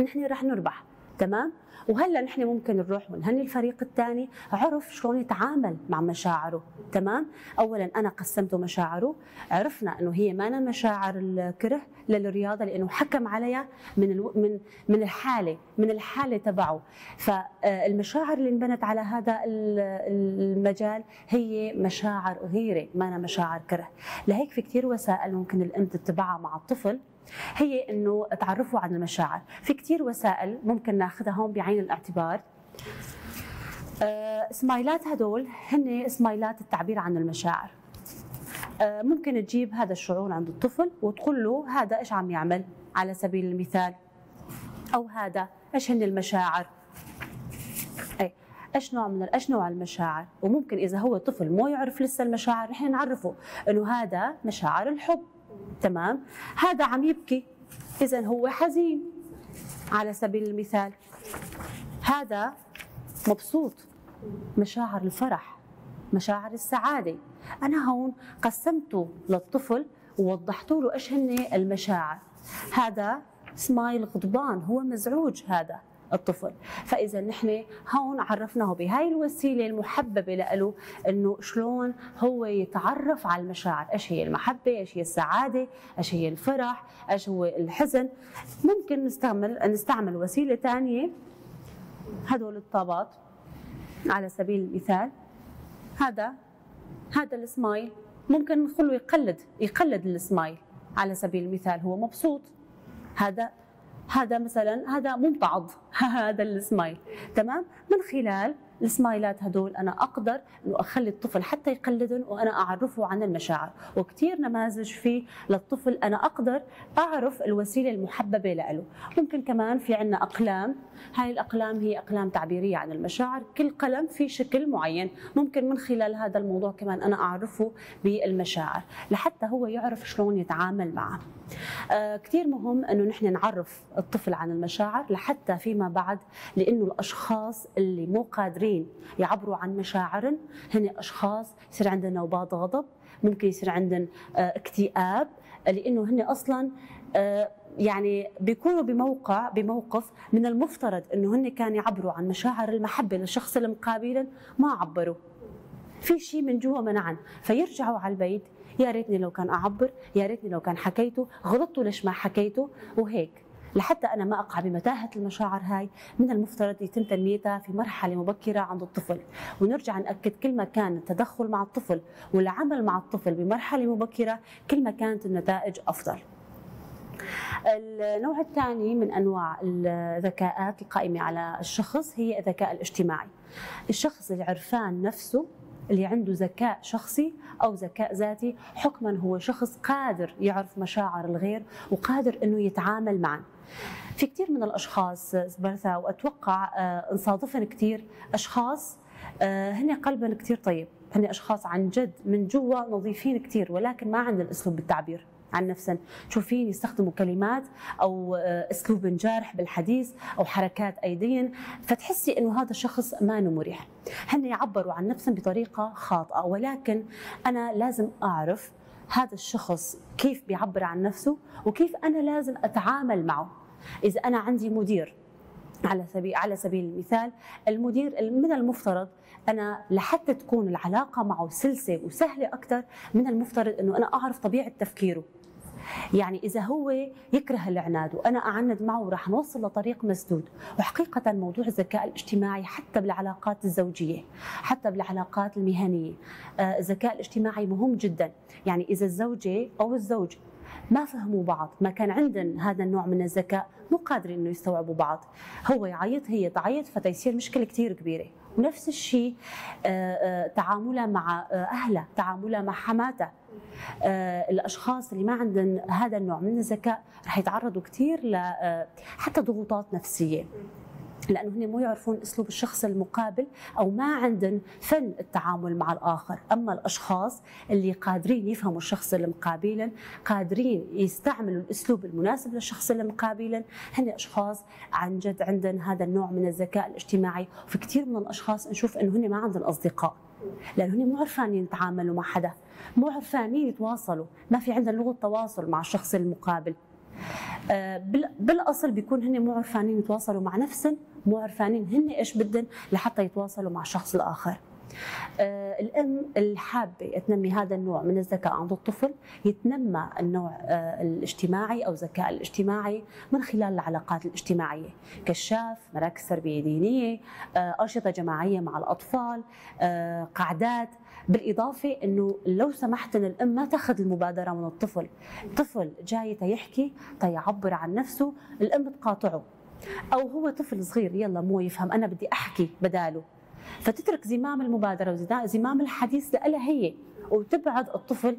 نحن رح نربح. تمام؟ وهلا نحن ممكن نروح ونهني الفريق الثاني عرف شلون يتعامل مع مشاعره تمام؟ اولا أنا قسمته مشاعره عرفنا إنه هي ما مشاعر الكره للرياضة لأنه حكم عليها من ألو... من من الحالة من الحالة تبعه. فالمشاعر اللي انبنت على هذا المجال هي مشاعر غيرة ما مشاعر كره. لهيك في كثير وسائل ممكن الام تتبعها مع الطفل. هي إنه تعرفوا عن المشاعر. في كثير وسائل ممكن ناخذها هون بعين الاعتبار. آه، سمايلات هدول هن سمايلات التعبير عن المشاعر. آه، ممكن تجيب هذا الشعور عند الطفل وتقول له هذا إيش عم يعمل؟ على سبيل المثال أو هذا إيش هن المشاعر؟ اي إيش نوع من إيش نوع المشاعر؟ وممكن إذا هو طفل مو يعرف لسه المشاعر نحن نعرفه إنه هذا مشاعر الحب. تمام؟ هذا عم يبكي. اذا هو حزين. على سبيل المثال هذا مبسوط. مشاعر الفرح مشاعر السعادة. أنا هون قسمته للطفل ووضحت له إيش هن المشاعر. هذا سمايل غضبان هو مزعوج هذا. الطفل. فإذا نحن هون عرفناه بهاي الوسيلة المحببة له إنه شلون هو يتعرف على المشاعر. إيش هي المحبة؟ إيش هي السعادة؟ إيش هي الفرح؟ إيش هو الحزن؟ ممكن نستعمل نستعمل وسيلة ثانية هدول الطابات على سبيل المثال. هذا هذا السمايل. ممكن له يقلد يقلد السمايل على سبيل المثال. هو مبسوط. هذا هذا مثلا هذا ممتعض. [LAUGHS] هذا السمايل. تمام؟ من خلال السمايلات هدول أنا أقدر إنه أخلي الطفل حتى يقلدهم وأنا أعرفه عن المشاعر. وكثير نماذج في للطفل أنا أقدر أعرف الوسيلة المحببة له. ممكن كمان في عندنا أقلام هاي الأقلام هي أقلام تعبيرية عن المشاعر كل قلم في شكل معين. ممكن من خلال هذا الموضوع كمان أنا أعرفه بالمشاعر لحتى هو يعرف شلون يتعامل معه. آه كثير مهم إنه نحن نعرف الطفل عن المشاعر لحتى فيما بعد لإنه الأشخاص اللي مو قادرين يعبروا عن مشاعرهم هن أشخاص يصير عندهم نوبات غضب ممكن يصير عندهم آه اكتئاب لأنه هن أصلا آه يعني بيكونوا بموقع بموقف من المفترض إنه هن كانوا يعبروا عن مشاعر المحبة للشخص المقابل ما عبروا. في شيء من جوا منعن فيرجعوا على البيت يا ريتني لو كان أعبر يا ريتني لو كان حكيته غلطت ليش ما حكيته وهيك. لحتى أنا ما أقع بمتاهة المشاعر هاي. من المفترض يتم تنميتها في مرحلة مبكرة عند الطفل. ونرجع نأكد كل ما كان التدخل مع الطفل والعمل مع الطفل بمرحلة مبكرة كل ما كانت النتائج أفضل. النوع الثاني من أنواع الذكاءات القائمة على الشخص هي الذكاء الاجتماعي. الشخص اللي عرفان نفسه اللي عنده ذكاء شخصي أو ذكاء ذاتي حكما هو شخص قادر يعرف مشاعر الغير وقادر إنه يتعامل معا. في كثير من الأشخاص برثا وأتوقع آه، نصادفن كثير أشخاص آه، هن قلبا كثير طيب. هن أشخاص عن جد من جوا نظيفين كثير ولكن ما عندهم أسلوب بالتعبير عن نفسهم. شوفين يستخدموا كلمات أو آه، أسلوب جارح بالحديث أو حركات ايدين فتحسي إنه هذا الشخص ما مريح. هن يعبروا عن نفسهم بطريقة خاطئة ولكن أنا لازم أعرف هذا الشخص كيف بيعبر عن نفسه وكيف أنا لازم أتعامل معه. إذا أنا عندي مدير على سبيل على سبيل المثال المدير من المفترض أنا لحتى تكون العلاقة معه سلسة وسهلة أكثر من المفترض إنه أنا أعرف طبيعة تفكيره. يعني إذا هو يكره العناد وأنا أعند معه راح نوصل لطريق مسدود. وحقيقة موضوع الذكاء الاجتماعي حتى بالعلاقات الزوجية حتى بالعلاقات المهنية آه، الذكاء الاجتماعي مهم جدا. يعني إذا الزوجة أو الزوج ما فهموا بعض ما كان عندهم هذا النوع من الذكاء مو قادرين إنه يستوعبوا بعض. هو يعيط هي تعيط فتيصير مشكلة كثير كبيرة. ونفس الشيء آه، آه، تعاملها مع اهلها تعاملها مع حماتها آه، الأشخاص اللي ما عندهم هذا النوع من الذكاء رح يتعرضوا كثير آه، حتى ضغوطات نفسية. لأنه هن مو يعرفون أسلوب الشخص المقابل أو ما عندهم فن التعامل مع الآخر، أما الأشخاص اللي قادرين يفهموا الشخص اللي قادرين يستعملوا الأسلوب المناسب للشخص اللي هن أشخاص عن جد عندهم هذا النوع من الذكاء الاجتماعي، وفي كثير من الأشخاص نشوف إنه هن ما عندهم أصدقاء. لأنه هن مو عرفانين يتعاملوا مع حدا مو عرفانين يتواصلوا ما في عندهم لغة تواصل مع الشخص المقابل آه، بالأصل بيكون هن مو عرفانين يتواصلوا مع نفسهم مو عرفانين هن إيش بدهم لحتى يتواصلوا مع الشخص الآخر. آه، الأم الحابة تنمي هذا النوع من الذكاء عند الطفل يتنمى النوع آه، الاجتماعي أو الذكاء الاجتماعي من خلال العلاقات الاجتماعية. كشاف مراكز تربية دينية آه، أنشطة جماعية مع الأطفال قعدات بالإضافة إنه لو سمحت إن الأم ما تأخذ المبادرة من الطفل. طفل جاي تيحكي تيعبر عن نفسه الأم تقاطعه أو هو طفل صغير يلا مو يفهم أنا بدي أحكي بداله. فتترك زمام المبادرة وزمام الحديث لها هي وتبعد الطفل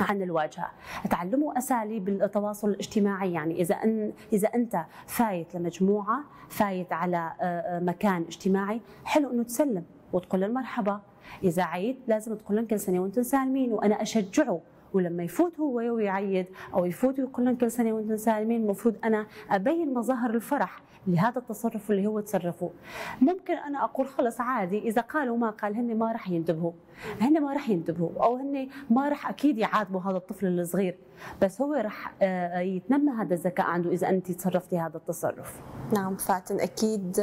عن الواجهة، تعلموا أساليب التواصل الاجتماعي يعني إذا أن إذا أنت فايت لمجموعة، فايت على آه، آه، مكان اجتماعي، حلو إنه تسلم وتقول له مرحبا، إذا عيد لازم تقول لهم كل سنه وأنتم سالمين وأنا أشجعه. ولما يفوت هو ويعيد أو يفوت ويقول لهم كل سنة وأنتم سالمين المفروض أنا أبين مظاهر الفرح لهذا التصرف اللي هو تصرفه. ممكن أنا أقول خلص عادي إذا قالوا ما قال هن ما راح ينتبهوا هن ما راح ينتبهوا أو هن ما راح أكيد يعاتبوا هذا الطفل الصغير. بس هو راح آه، يتنمى هذا الذكاء عنده إذا انت تصرفتي هذا التصرف. نعم فاتن أكيد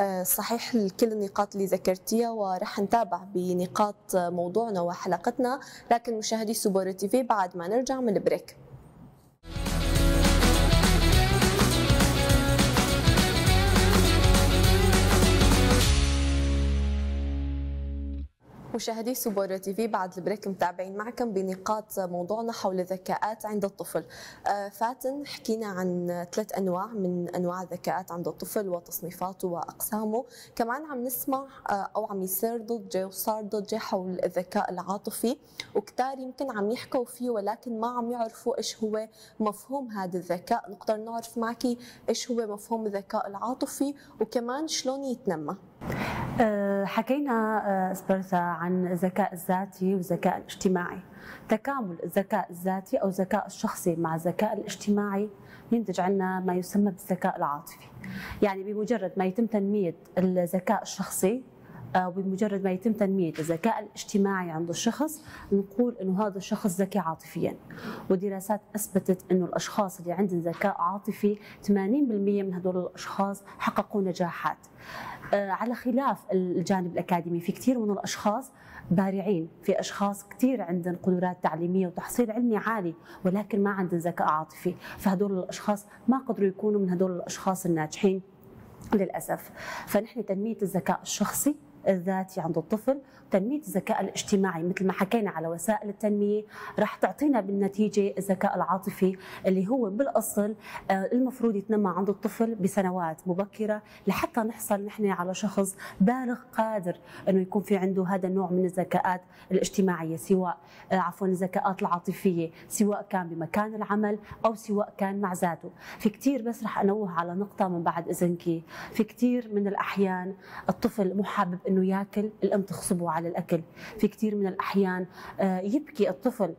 آه، صحيح كل النقاط اللي ذكرتيها ورح نتابع بنقاط موضوعنا وحلقتنا لكن مشاهدي Suboro TV بعد ما نرجع من ال break. مشاهدي Suboro TV بعد ال break متابعين معكم بنقاط موضوعنا حول الذكاءات عند الطفل. آه، فاتن حكينا عن ثلاث أنواع من أنواع الذكاءات عند الطفل وتصنيفاته وأقسامه، كمان عم نسمع آه، أو عم يصير ضجه وصار ضجة حول الذكاء العاطفي وكتار يمكن عم يحكوا فيه ولكن ما عم يعرفوا إيش هو مفهوم هذا الذكاء، نقدر نعرف معك إيش هو مفهوم الذكاء العاطفي وكمان شلون يتنمى. أه، حكينا أه، اسبرتا عن الذكاء الذاتي والذكاء الاجتماعي. تكامل الذكاء الذاتي أو الذكاء الشخصي مع الذكاء الاجتماعي ينتج عنا ما يسمى بالذكاء العاطفي. يعني بمجرد ما يتم تنمية الذكاء الشخصي بمجرد ما يتم تنمية الذكاء الاجتماعي عند الشخص نقول إنه هذا الشخص ذكي عاطفيا. ودراسات أثبتت إنه الأشخاص اللي عندهم ذكاء عاطفي 80% من هذول الأشخاص حققوا نجاحات. على خلاف الجانب الأكاديمي. في كثير من الأشخاص بارعين في أشخاص كثير عندهم قدرات تعليمية وتحصيل علمي عالي ولكن ما عندهم ذكاء عاطفي. فهدول الأشخاص ما قدروا يكونوا من هدول الأشخاص الناجحين للأسف. فنحن تنمية الذكاء الشخصي الذاتي عند الطفل. تنمية الذكاء الاجتماعي مثل ما حكينا على وسائل التنمية راح تعطينا بالنتيجة الذكاء العاطفي اللي هو بالأصل آه، المفروض يتنمى عند الطفل بسنوات مبكرة لحتى نحصل نحن على شخص بالغ قادر أنه يكون في عنده هذا النوع من الذكاءات الاجتماعية سواء آه، عفوا الذكاءات العاطفية سواء كان بمكان العمل أو سواء كان مع ذاته. في كثير بس رح أنوه على نقطة من بعد إذنك. في كثير من الأحيان الطفل مو أنه ياكل الأم تخصبه على الأكل. في كثير من الأحيان آه، يبكي الطفل.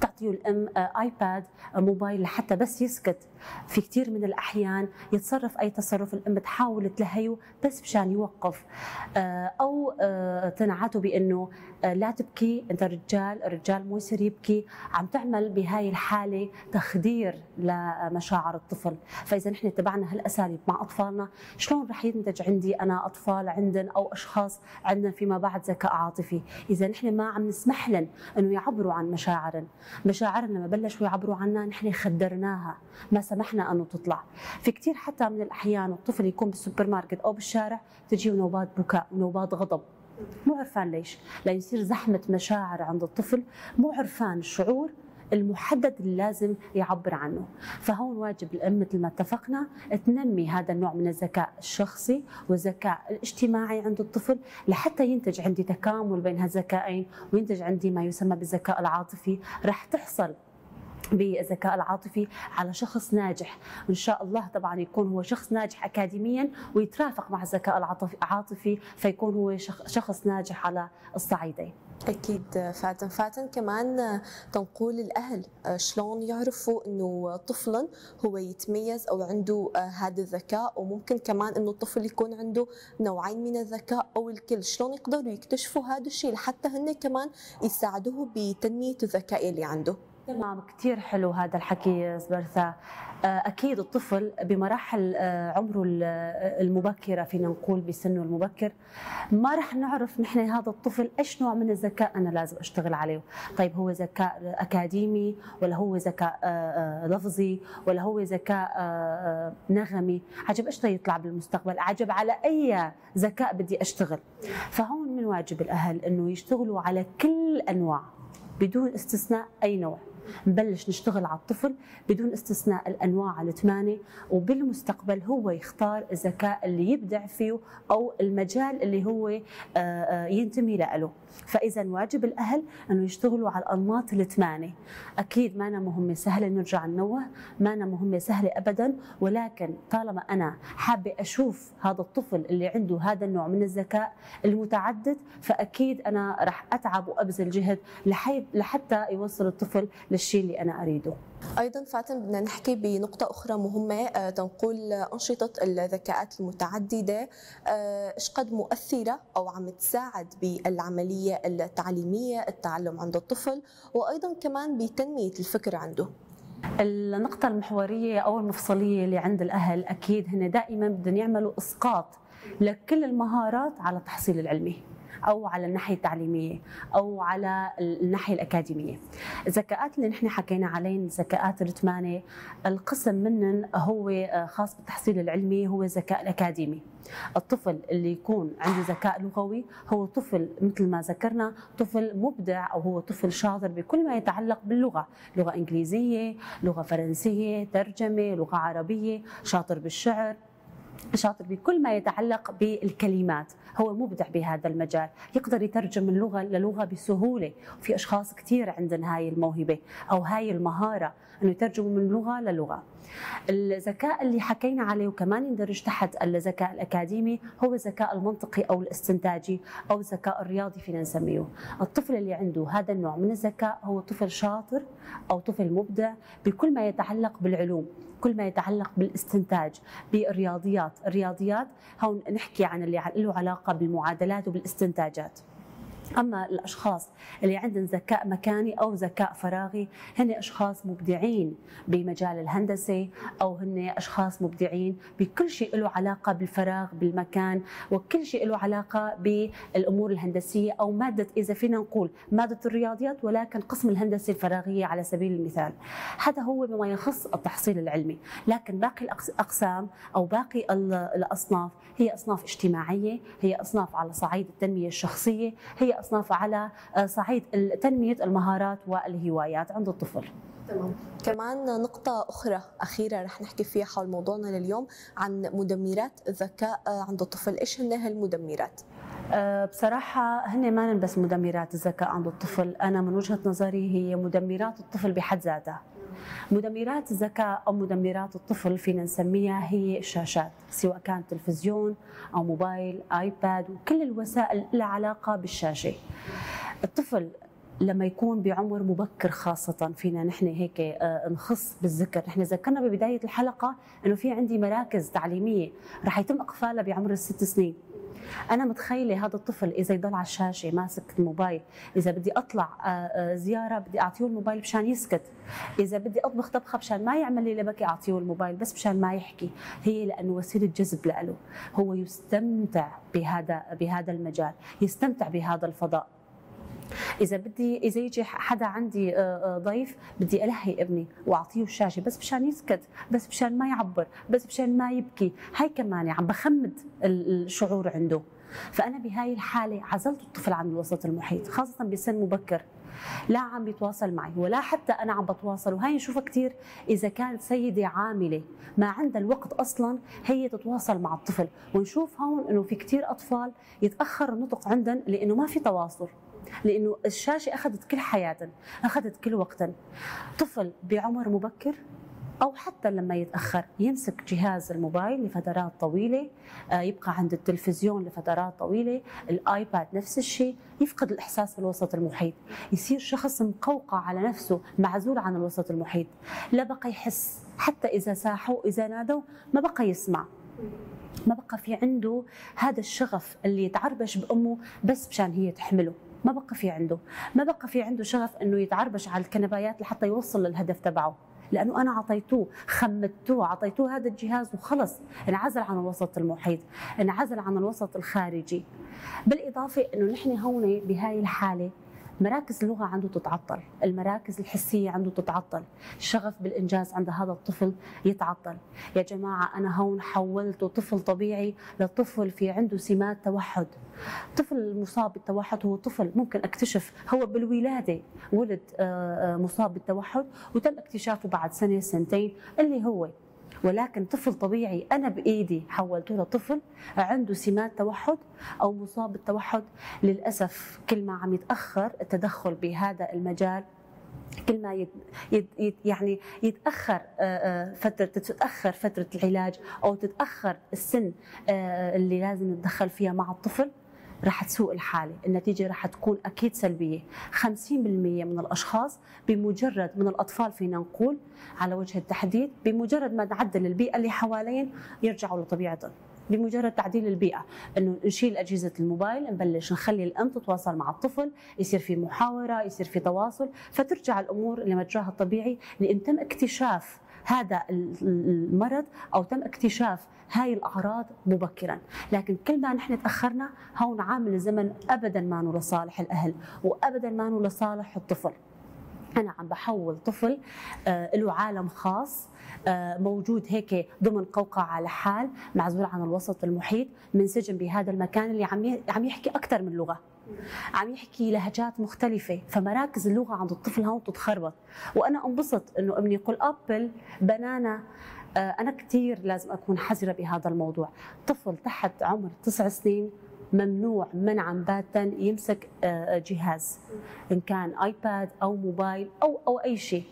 تعطيه الأم ايباد موبايل لحتى بس يسكت. في كثير من الأحيان يتصرف أي تصرف الأم تحاول تلهيه بس مشان يوقف. أو تنعته بأنه لا تبكي أنت رجال الرجال مو يصير يبكي. عم تعمل بهاي الحالة تخدير لمشاعر الطفل. فإذا نحن اتبعنا هالأساليب مع أطفالنا شلون رح ينتج عندي أنا أطفال عندن أو أشخاص عندنا فيما بعد ذكاء عاطفي؟ إذا نحن ما عم نسمح لهم إنه يعبروا عن مشاعرهم مشاعرنا لما بلشوا يعبروا عنها نحن خدرناها. ما سمحنا أنه تطلع. في كثير حتى من الأحيان الطفل يكون بالسوبر ماركت أو بالشارع تجيه نوبات بكاء ونوبات غضب. مو عرفان ليش؟ لأن يصير زحمة مشاعر عند الطفل مو عرفان الشعور المحدد اللي لازم يعبر عنه. فهون واجب الأم مثل ما اتفقنا تنمي هذا النوع من الذكاء الشخصي والذكاء الاجتماعي عند الطفل لحتى ينتج عندي تكامل بين هالذكائين وينتج عندي ما يسمى بالذكاء العاطفي. رح تحصل بالذكاء العاطفي على شخص ناجح. وإن شاء الله طبعا يكون هو شخص ناجح اكاديميا ويترافق مع الذكاء العاطفي فيكون هو شخص ناجح على الصعيدين. أكيد فاتن. فاتن كمان تنقول الأهل شلون يعرفوا أنه طفلا هو يتميز أو عنده هذا الذكاء وممكن كمان أنه الطفل يكون عنده نوعين من الذكاء أو الكل. شلون يقدروا يكتشفوا هذا الشيء؟ لحتى هن كمان يساعدوه بتنمية الذكاء اللي عنده. تمام كثير حلو هذا الحكي سبرثا. أكيد الطفل بمراحل عمره المبكرة فينا نقول بسنه المبكر. ما رح نعرف نحن هذا الطفل إيش نوع من الذكاء أنا لازم أشتغل عليه. طيب هو ذكاء أكاديمي ولا هو ذكاء لفظي ولا هو ذكاء نغمي؟ عجب إيش يطلع بالمستقبل؟ عجب على أي ذكاء بدي أشتغل. فهون من واجب الأهل إنه يشتغلوا على كل أنواع بدون استثناء أي نوع. نبلش نشتغل على الطفل بدون استثناء الأنواع الثمانية وبالمستقبل هو يختار الذكاء اللي يبدع فيه أو المجال اللي هو ينتمي له. فإذا واجب الأهل إنه يشتغلوا على الأنماط الثمانية. أكيد ما أنا مهمة سهلة نرجع ننوه ما أنا مهمة سهلة ابدا ولكن طالما أنا حابة أشوف هذا الطفل اللي عنده هذا النوع من الذكاء المتعدد فأكيد أنا راح أتعب وأبذل جهد لحتى يوصل الطفل للشيء اللي أنا أريده. أيضا فاتن بدنا نحكي بنقطة أخرى مهمة تنقول أنشطة الذكاءات المتعددة إيش قد مؤثرة أو عم تساعد بالعملية التعليمية التعلم عند الطفل وأيضا كمان بتنمية الفكر عنده. النقطة المحورية أو المفصلية اللي عند الأهل أكيد هن دائما بدهم يعملوا إسقاط لكل المهارات على التحصيل العلمي. أو على الناحية التعليمية أو على الناحية الأكاديمية. الذكاءات اللي نحن حكينا عليهم الذكاءات الثمانيه القسم منهم هو خاص بالتحصيل العلمي هو الذكاء الأكاديمي. الطفل اللي يكون عنده ذكاء لغوي هو طفل مثل ما ذكرنا طفل مبدع أو هو طفل شاطر بكل ما يتعلق باللغة، لغة إنجليزية، لغة فرنسية، ترجمة، لغة عربية، شاطر بالشعر، شاطر بكل ما يتعلق بالكلمات. هو مبدع بهذا المجال. يقدر يترجم اللغة للغة بسهولة. في أشخاص كثير عندهم هاي الموهبة أو هاي المهارة أنه يترجموا من لغة للغة الذكاء اللي حكينا عليه وكمان يندرج تحت الذكاء الأكاديمي هو الذكاء المنطقي أو الاستنتاجي أو الذكاء الرياضي فينا نسميه. الطفل اللي عنده هذا النوع من الذكاء هو طفل شاطر أو طفل مبدع بكل ما يتعلق بالعلوم كل ما يتعلق بالاستنتاج بالرياضيات الرياضيات. هون نحكي عن اللي له علاقة بالمعادلات وبالاستنتاجات. أما الأشخاص اللي عندهم ذكاء مكاني أو ذكاء فراغي هن أشخاص مبدعين بمجال الهندسة أو هن أشخاص مبدعين بكل شيء له علاقة بالفراغ بالمكان وكل شيء له علاقة بالأمور الهندسية أو مادة إذا فينا نقول مادة الرياضيات ولكن قسم الهندسة الفراغية على سبيل المثال. هذا هو بما يخص التحصيل العلمي. لكن باقي الأقسام أو باقي الأصناف هي أصناف اجتماعية هي أصناف على صعيد التنمية الشخصية هي أصناف على آه، صعيد تنمية المهارات والهوايات عند الطفل. تمام كمان نقطة أخرى أخيرة رح نحكي فيها حول موضوعنا لليوم عن مدمرات الذكاء آه، عند الطفل، إيش هن هالمدمرات؟ آه، بصراحة هن ما بس مدمرات الذكاء عند الطفل، أنا من وجهة نظري هي مدمرات الطفل بحد ذاتها. مدمرات الذكاء أو مدمرات الطفل فينا نسميها هي الشاشات سواء كان تلفزيون أو موبايل آيباد وكل الوسائل لها علاقة بالشاشة الطفل لما يكون بعمر مبكر خاصة فينا نحن هيك آه، نخص بالذكر، نحن ذكرنا ببداية الحلقة إنه في عندي مراكز تعليمية رح يتم إقفالها بعمر الست سنين. أنا متخيلة هذا الطفل إذا يضل على الشاشة ماسك الموبايل إذا بدي أطلع آه، آه، زيارة بدي أعطيه الموبايل مشان يسكت. إذا بدي أطبخ طبخة مشان ما يعمل لي لبكي أعطيه الموبايل بس مشان ما يحكي. هي لأنه وسيلة جذب له. هو يستمتع بهذا بهذا المجال يستمتع بهذا الفضاء. إذا بدي إذا يجي حدا عندي آه، آه، ضيف بدي ألهي ابني وأعطيه الشاشة بس مشان يسكت بس مشان ما يعبر بس مشان ما يبكي. هاي كمان عم بخمد الشعور عنده. فأنا بهاي الحالة عزلت الطفل عن الوسط المحيط خاصة بسن مبكر. لا عم بيتواصل معي ولا حتى أنا عم بتواصل. وهي نشوفها كثير إذا كانت سيدة عاملة ما عندها الوقت أصلا هي تتواصل مع الطفل. ونشوف هون إنه في كثير أطفال يتأخر النطق عندهم لإنه ما في تواصل. لأنه الشاشة أخذت كل حياتنا أخذت كل وقتنا طفل بعمر مبكر أو حتى لما يتأخر يمسك جهاز الموبايل لفترات طويلة آه، يبقى عند التلفزيون لفترات طويلة الآيباد نفس الشيء يفقد الإحساس بالوسط المحيط. يصير شخص مقوقع على نفسه معزول عن الوسط المحيط. لا بقى يحس حتى إذا ساحوا إذا نادوا ما بقى يسمع. ما بقى في عنده هذا الشغف اللي يتعربش بأمه بس مشان هي تحمله. ما بقى في عنده. ما بقى في عنده شغف إنه يتعربش على الكنبايات لحتى يوصل للهدف تبعه. لأنه أنا أعطيتوه خمدتوه أعطيتوه هذا الجهاز وخلص. انعزل عن الوسط المحيط انعزل عن الوسط الخارجي. بالإضافة إنه نحن هون بهاي الحالة مراكز اللغة عنده تتعطل المراكز الحسية عنده تتعطل الشغف بالإنجاز عند هذا الطفل يتعطل. يا جماعة أنا هون حولته طفل طبيعي لطفل في عنده سمات توحد. طفل مصاب بالتوحد هو طفل ممكن أكتشف هو بالولادة ولد آه، آه، مصاب بالتوحد وتم اكتشافه بعد سنة سنتين اللي هو ولكن طفل طبيعي أنا بإيدي حولته لطفل عنده سمات توحد أو مصاب بالتوحد. للأسف كل ما عم يتأخر التدخل بهذا المجال كل ما يت يت يعني يتأخر آه، آه، فترة تتأخر فترة العلاج أو تتأخر السن آه، اللي لازم نتدخل فيها مع الطفل. رح تسوء الحالة. النتيجة رح تكون أكيد سلبية. 50% من الأشخاص بمجرد من الأطفال فينا نقول على وجه التحديد بمجرد ما نعدل البيئة اللي حوالين يرجعوا لطبيعتهم. بمجرد تعديل البيئة إنه نشيل أجهزة الموبايل نبلش نخلي الام تتواصل مع الطفل يصير في محاورة يصير في تواصل فترجع الأمور لمجراها الطبيعي. لأن تم اكتشاف هذا المرض أو تم اكتشاف هاي الأعراض مبكرا. لكن كل ما نحن تأخرنا هون عامل الزمن ابدا ما لصالح الأهل وابدا ما لصالح الطفل. أنا عم بحول طفل آه، له عالم خاص آه، موجود هيك ضمن قوقعة على حال معزول عن الوسط المحيط منسجم بهذا المكان اللي عم عم يحكي أكثر من لغة. عم يحكي لهجات مختلفة فمراكز اللغة عند الطفل هون تتخربط وأنا انبسط أنه ابني يقول أبل بنانا آه، أنا كثير لازم أكون حذرة بهذا الموضوع. طفل تحت عمر تسع سنين ممنوع منعا باتا يمسك آه، جهاز إن كان آيباد أو موبايل أو أو أي شيء.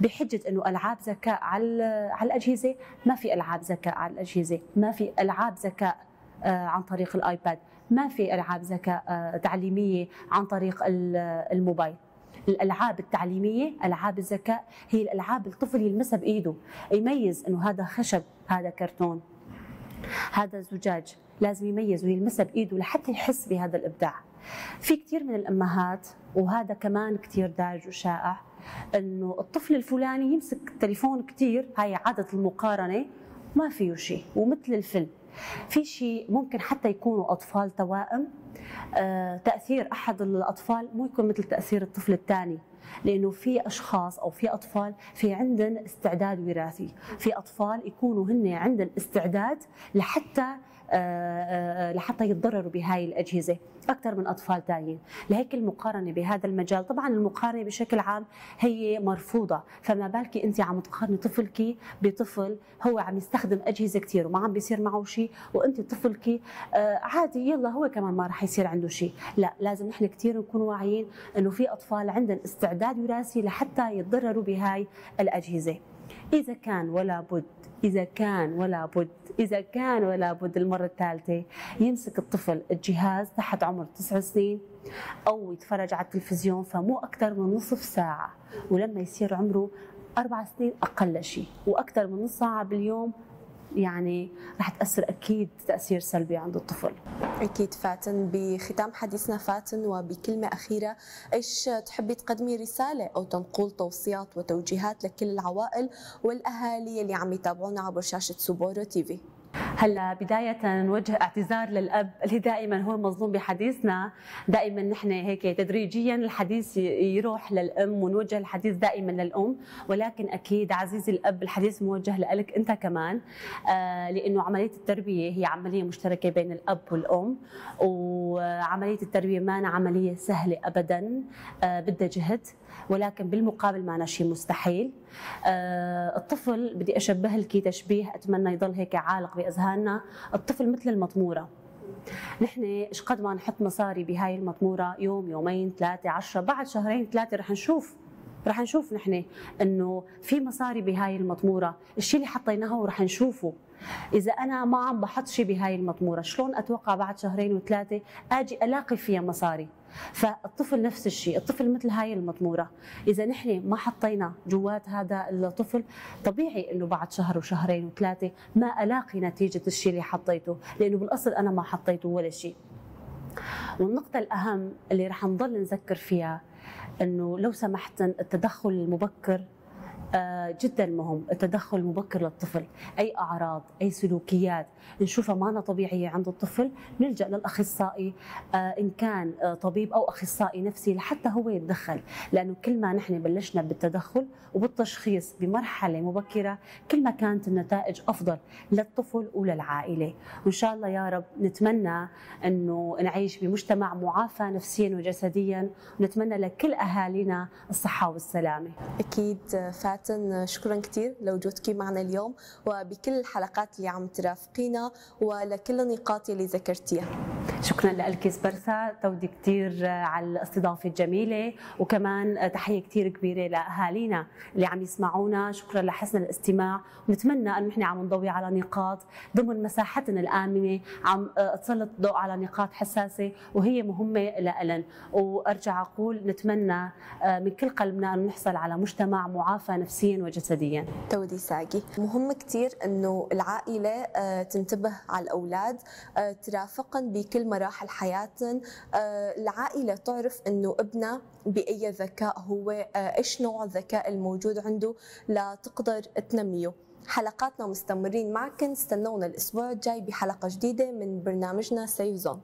بحجة إنه ألعاب ذكاء على على الأجهزة ما في ألعاب ذكاء على الأجهزة ما في ألعاب ذكاء آه، عن طريق الآيباد. ما في ألعاب ذكاء آه، تعليمية عن طريق الموبايل. الألعاب التعليمية ألعاب الذكاء هي الألعاب الطفل يلمسها بإيده. يميز إنه هذا خشب هذا كرتون هذا زجاج لازم يميز ويلمسها بإيده لحتى يحس بهذا الإبداع. في كثير من الأمهات وهذا كمان كثير دارج وشائع إنه الطفل الفلاني يمسك التليفون كثير هاي عادة المقارنة ما فيه شيء ومثل الفيلم. في شيء ممكن حتى يكونوا أطفال توائم آه، تأثير أحد الأطفال مو يكون مثل تأثير الطفل الثاني لأنه في أشخاص أو في أطفال في عندهم استعداد وراثي في أطفال يكونوا هن عندهم استعداد لحتى لحتى يتضرروا بهاي الأجهزة. أكثر من أطفال ثانيين، لهيك المقارنة بهذا المجال، طبعا المقارنة بشكل عام هي مرفوضة، فما بالك أنت عم تقارني طفلك بطفل هو عم يستخدم أجهزة كثير وما عم بيصير معه شيء، وأنت طفلك آه، عادي يلا هو كمان ما راح يصير عنده شيء، لا لازم نحن كثير نكون واعيين إنه في أطفال عندهم استعداد وراثي لحتى يتضرروا بهاي الأجهزة. إذا كان ولا بد إذا كان ولا بد إذا كان ولا بد المرة الثالثة يمسك الطفل الجهاز تحت عمر تسع سنين أو يتفرج على التلفزيون فمو أكثر من نصف ساعة ولما يصير عمره أربع سنين أقل شيء وأكثر من نص ساعة باليوم يعني رح تأثر أكيد تأثير سلبي عند الطفل. أكيد فاتن بختام حديثنا فاتن وبكلمة أخيرة إيش تحبي تقدمي رسالة أو تنقل توصيات وتوجيهات لكل العوائل والأهالي اللي عم يتابعونا عبر شاشة Suboro TV؟ هلا بداية نوجه اعتذار للأب اللي دائما هو مظلوم بحديثنا، دائما نحن هيك تدريجيا الحديث يروح للأم ونوجه الحديث دائما للأم، ولكن أكيد عزيزي الأب الحديث موجه لك أنت كمان. آه لأنه عملية التربية هي عملية مشتركة بين الأب والأم، وعملية التربية ما عملية سهلة أبدا. آه بدها جهد، ولكن بالمقابل معنا شيء مستحيل. آه الطفل بدي أشبه لك تشبيه. أتمنى يضل هيك عالق بأذهاننا الطفل مثل المطمورة. نحن إيش قد ما نحط مصاري بهاي المطمورة؟ يوم يومين ثلاثة عشرة بعد شهرين ثلاثة رح نشوف. رح نشوف نحن إنه في مصاري بهاي المطمورة. الشيء اللي حطيناه ورح نشوفه. إذا أنا ما عم بحط شيء بهاي المطمورة شلون أتوقع بعد شهرين وثلاثة أجي ألاقي فيها مصاري؟ فالطفل نفس الشيء الطفل مثل هاي المطموره إذا نحن ما حطينا جوات هذا الطفل طبيعي إنه بعد شهر وشهرين وثلاثة ما ألاقي نتيجة الشيء اللي حطيته لأنه بالأصل أنا ما حطيته ولا شيء. والنقطة الأهم اللي رح نضل نذكر فيها أنه لو سمحت التدخل المبكر جدا مهم. التدخل المبكر للطفل. أي أعراض أي سلوكيات نشوفها ما طبيعية عند الطفل نلجأ للأخصائي آه، إن كان آه، طبيب أو أخصائي نفسي لحتى هو يتدخل. لأنه كل ما نحن بلشنا بالتدخل وبالتشخيص بمرحلة مبكرة كل ما كانت النتائج أفضل للطفل وللعائلة. وإن شاء الله يا رب نتمنى إنه نعيش بمجتمع معافى نفسيا وجسديا ونتمنى لكل أهالينا الصحة والسلامة. أكيد فات فاتن شكرا كثير لوجودك معنا اليوم وبكل الحلقات اللي عم ترافقينا ولكل النقاط اللي ذكرتيها. شكرا لك برسا تودي كثير على الاستضافة الجميلة وكمان تحية كثير كبيرة لأهالينا اللي عم يسمعونا. شكرا لحسن الاستماع ونتمنى إنه نحن عم نضوي على نقاط ضمن مساحتنا الآمنة. عم تسلط الضوء على نقاط حساسة وهي مهمة لنا وأرجع أقول نتمنى من كل قلبنا ان نحصل على مجتمع معافى نفسيا وجسديا. تودي ساقي. مهم كثير إنه العائلة آه، تنتبه على الأولاد آه، ترافقهم بكل مراحل حياتهم آه، العائلة تعرف إنه ابنها بأي ذكاء هو إيش نوع الذكاء الموجود عنده لتقدر تنميه. حلقاتنا مستمرين معكم استنونا الأسبوع الجاي بحلقة جديدة من برنامجنا سيف زون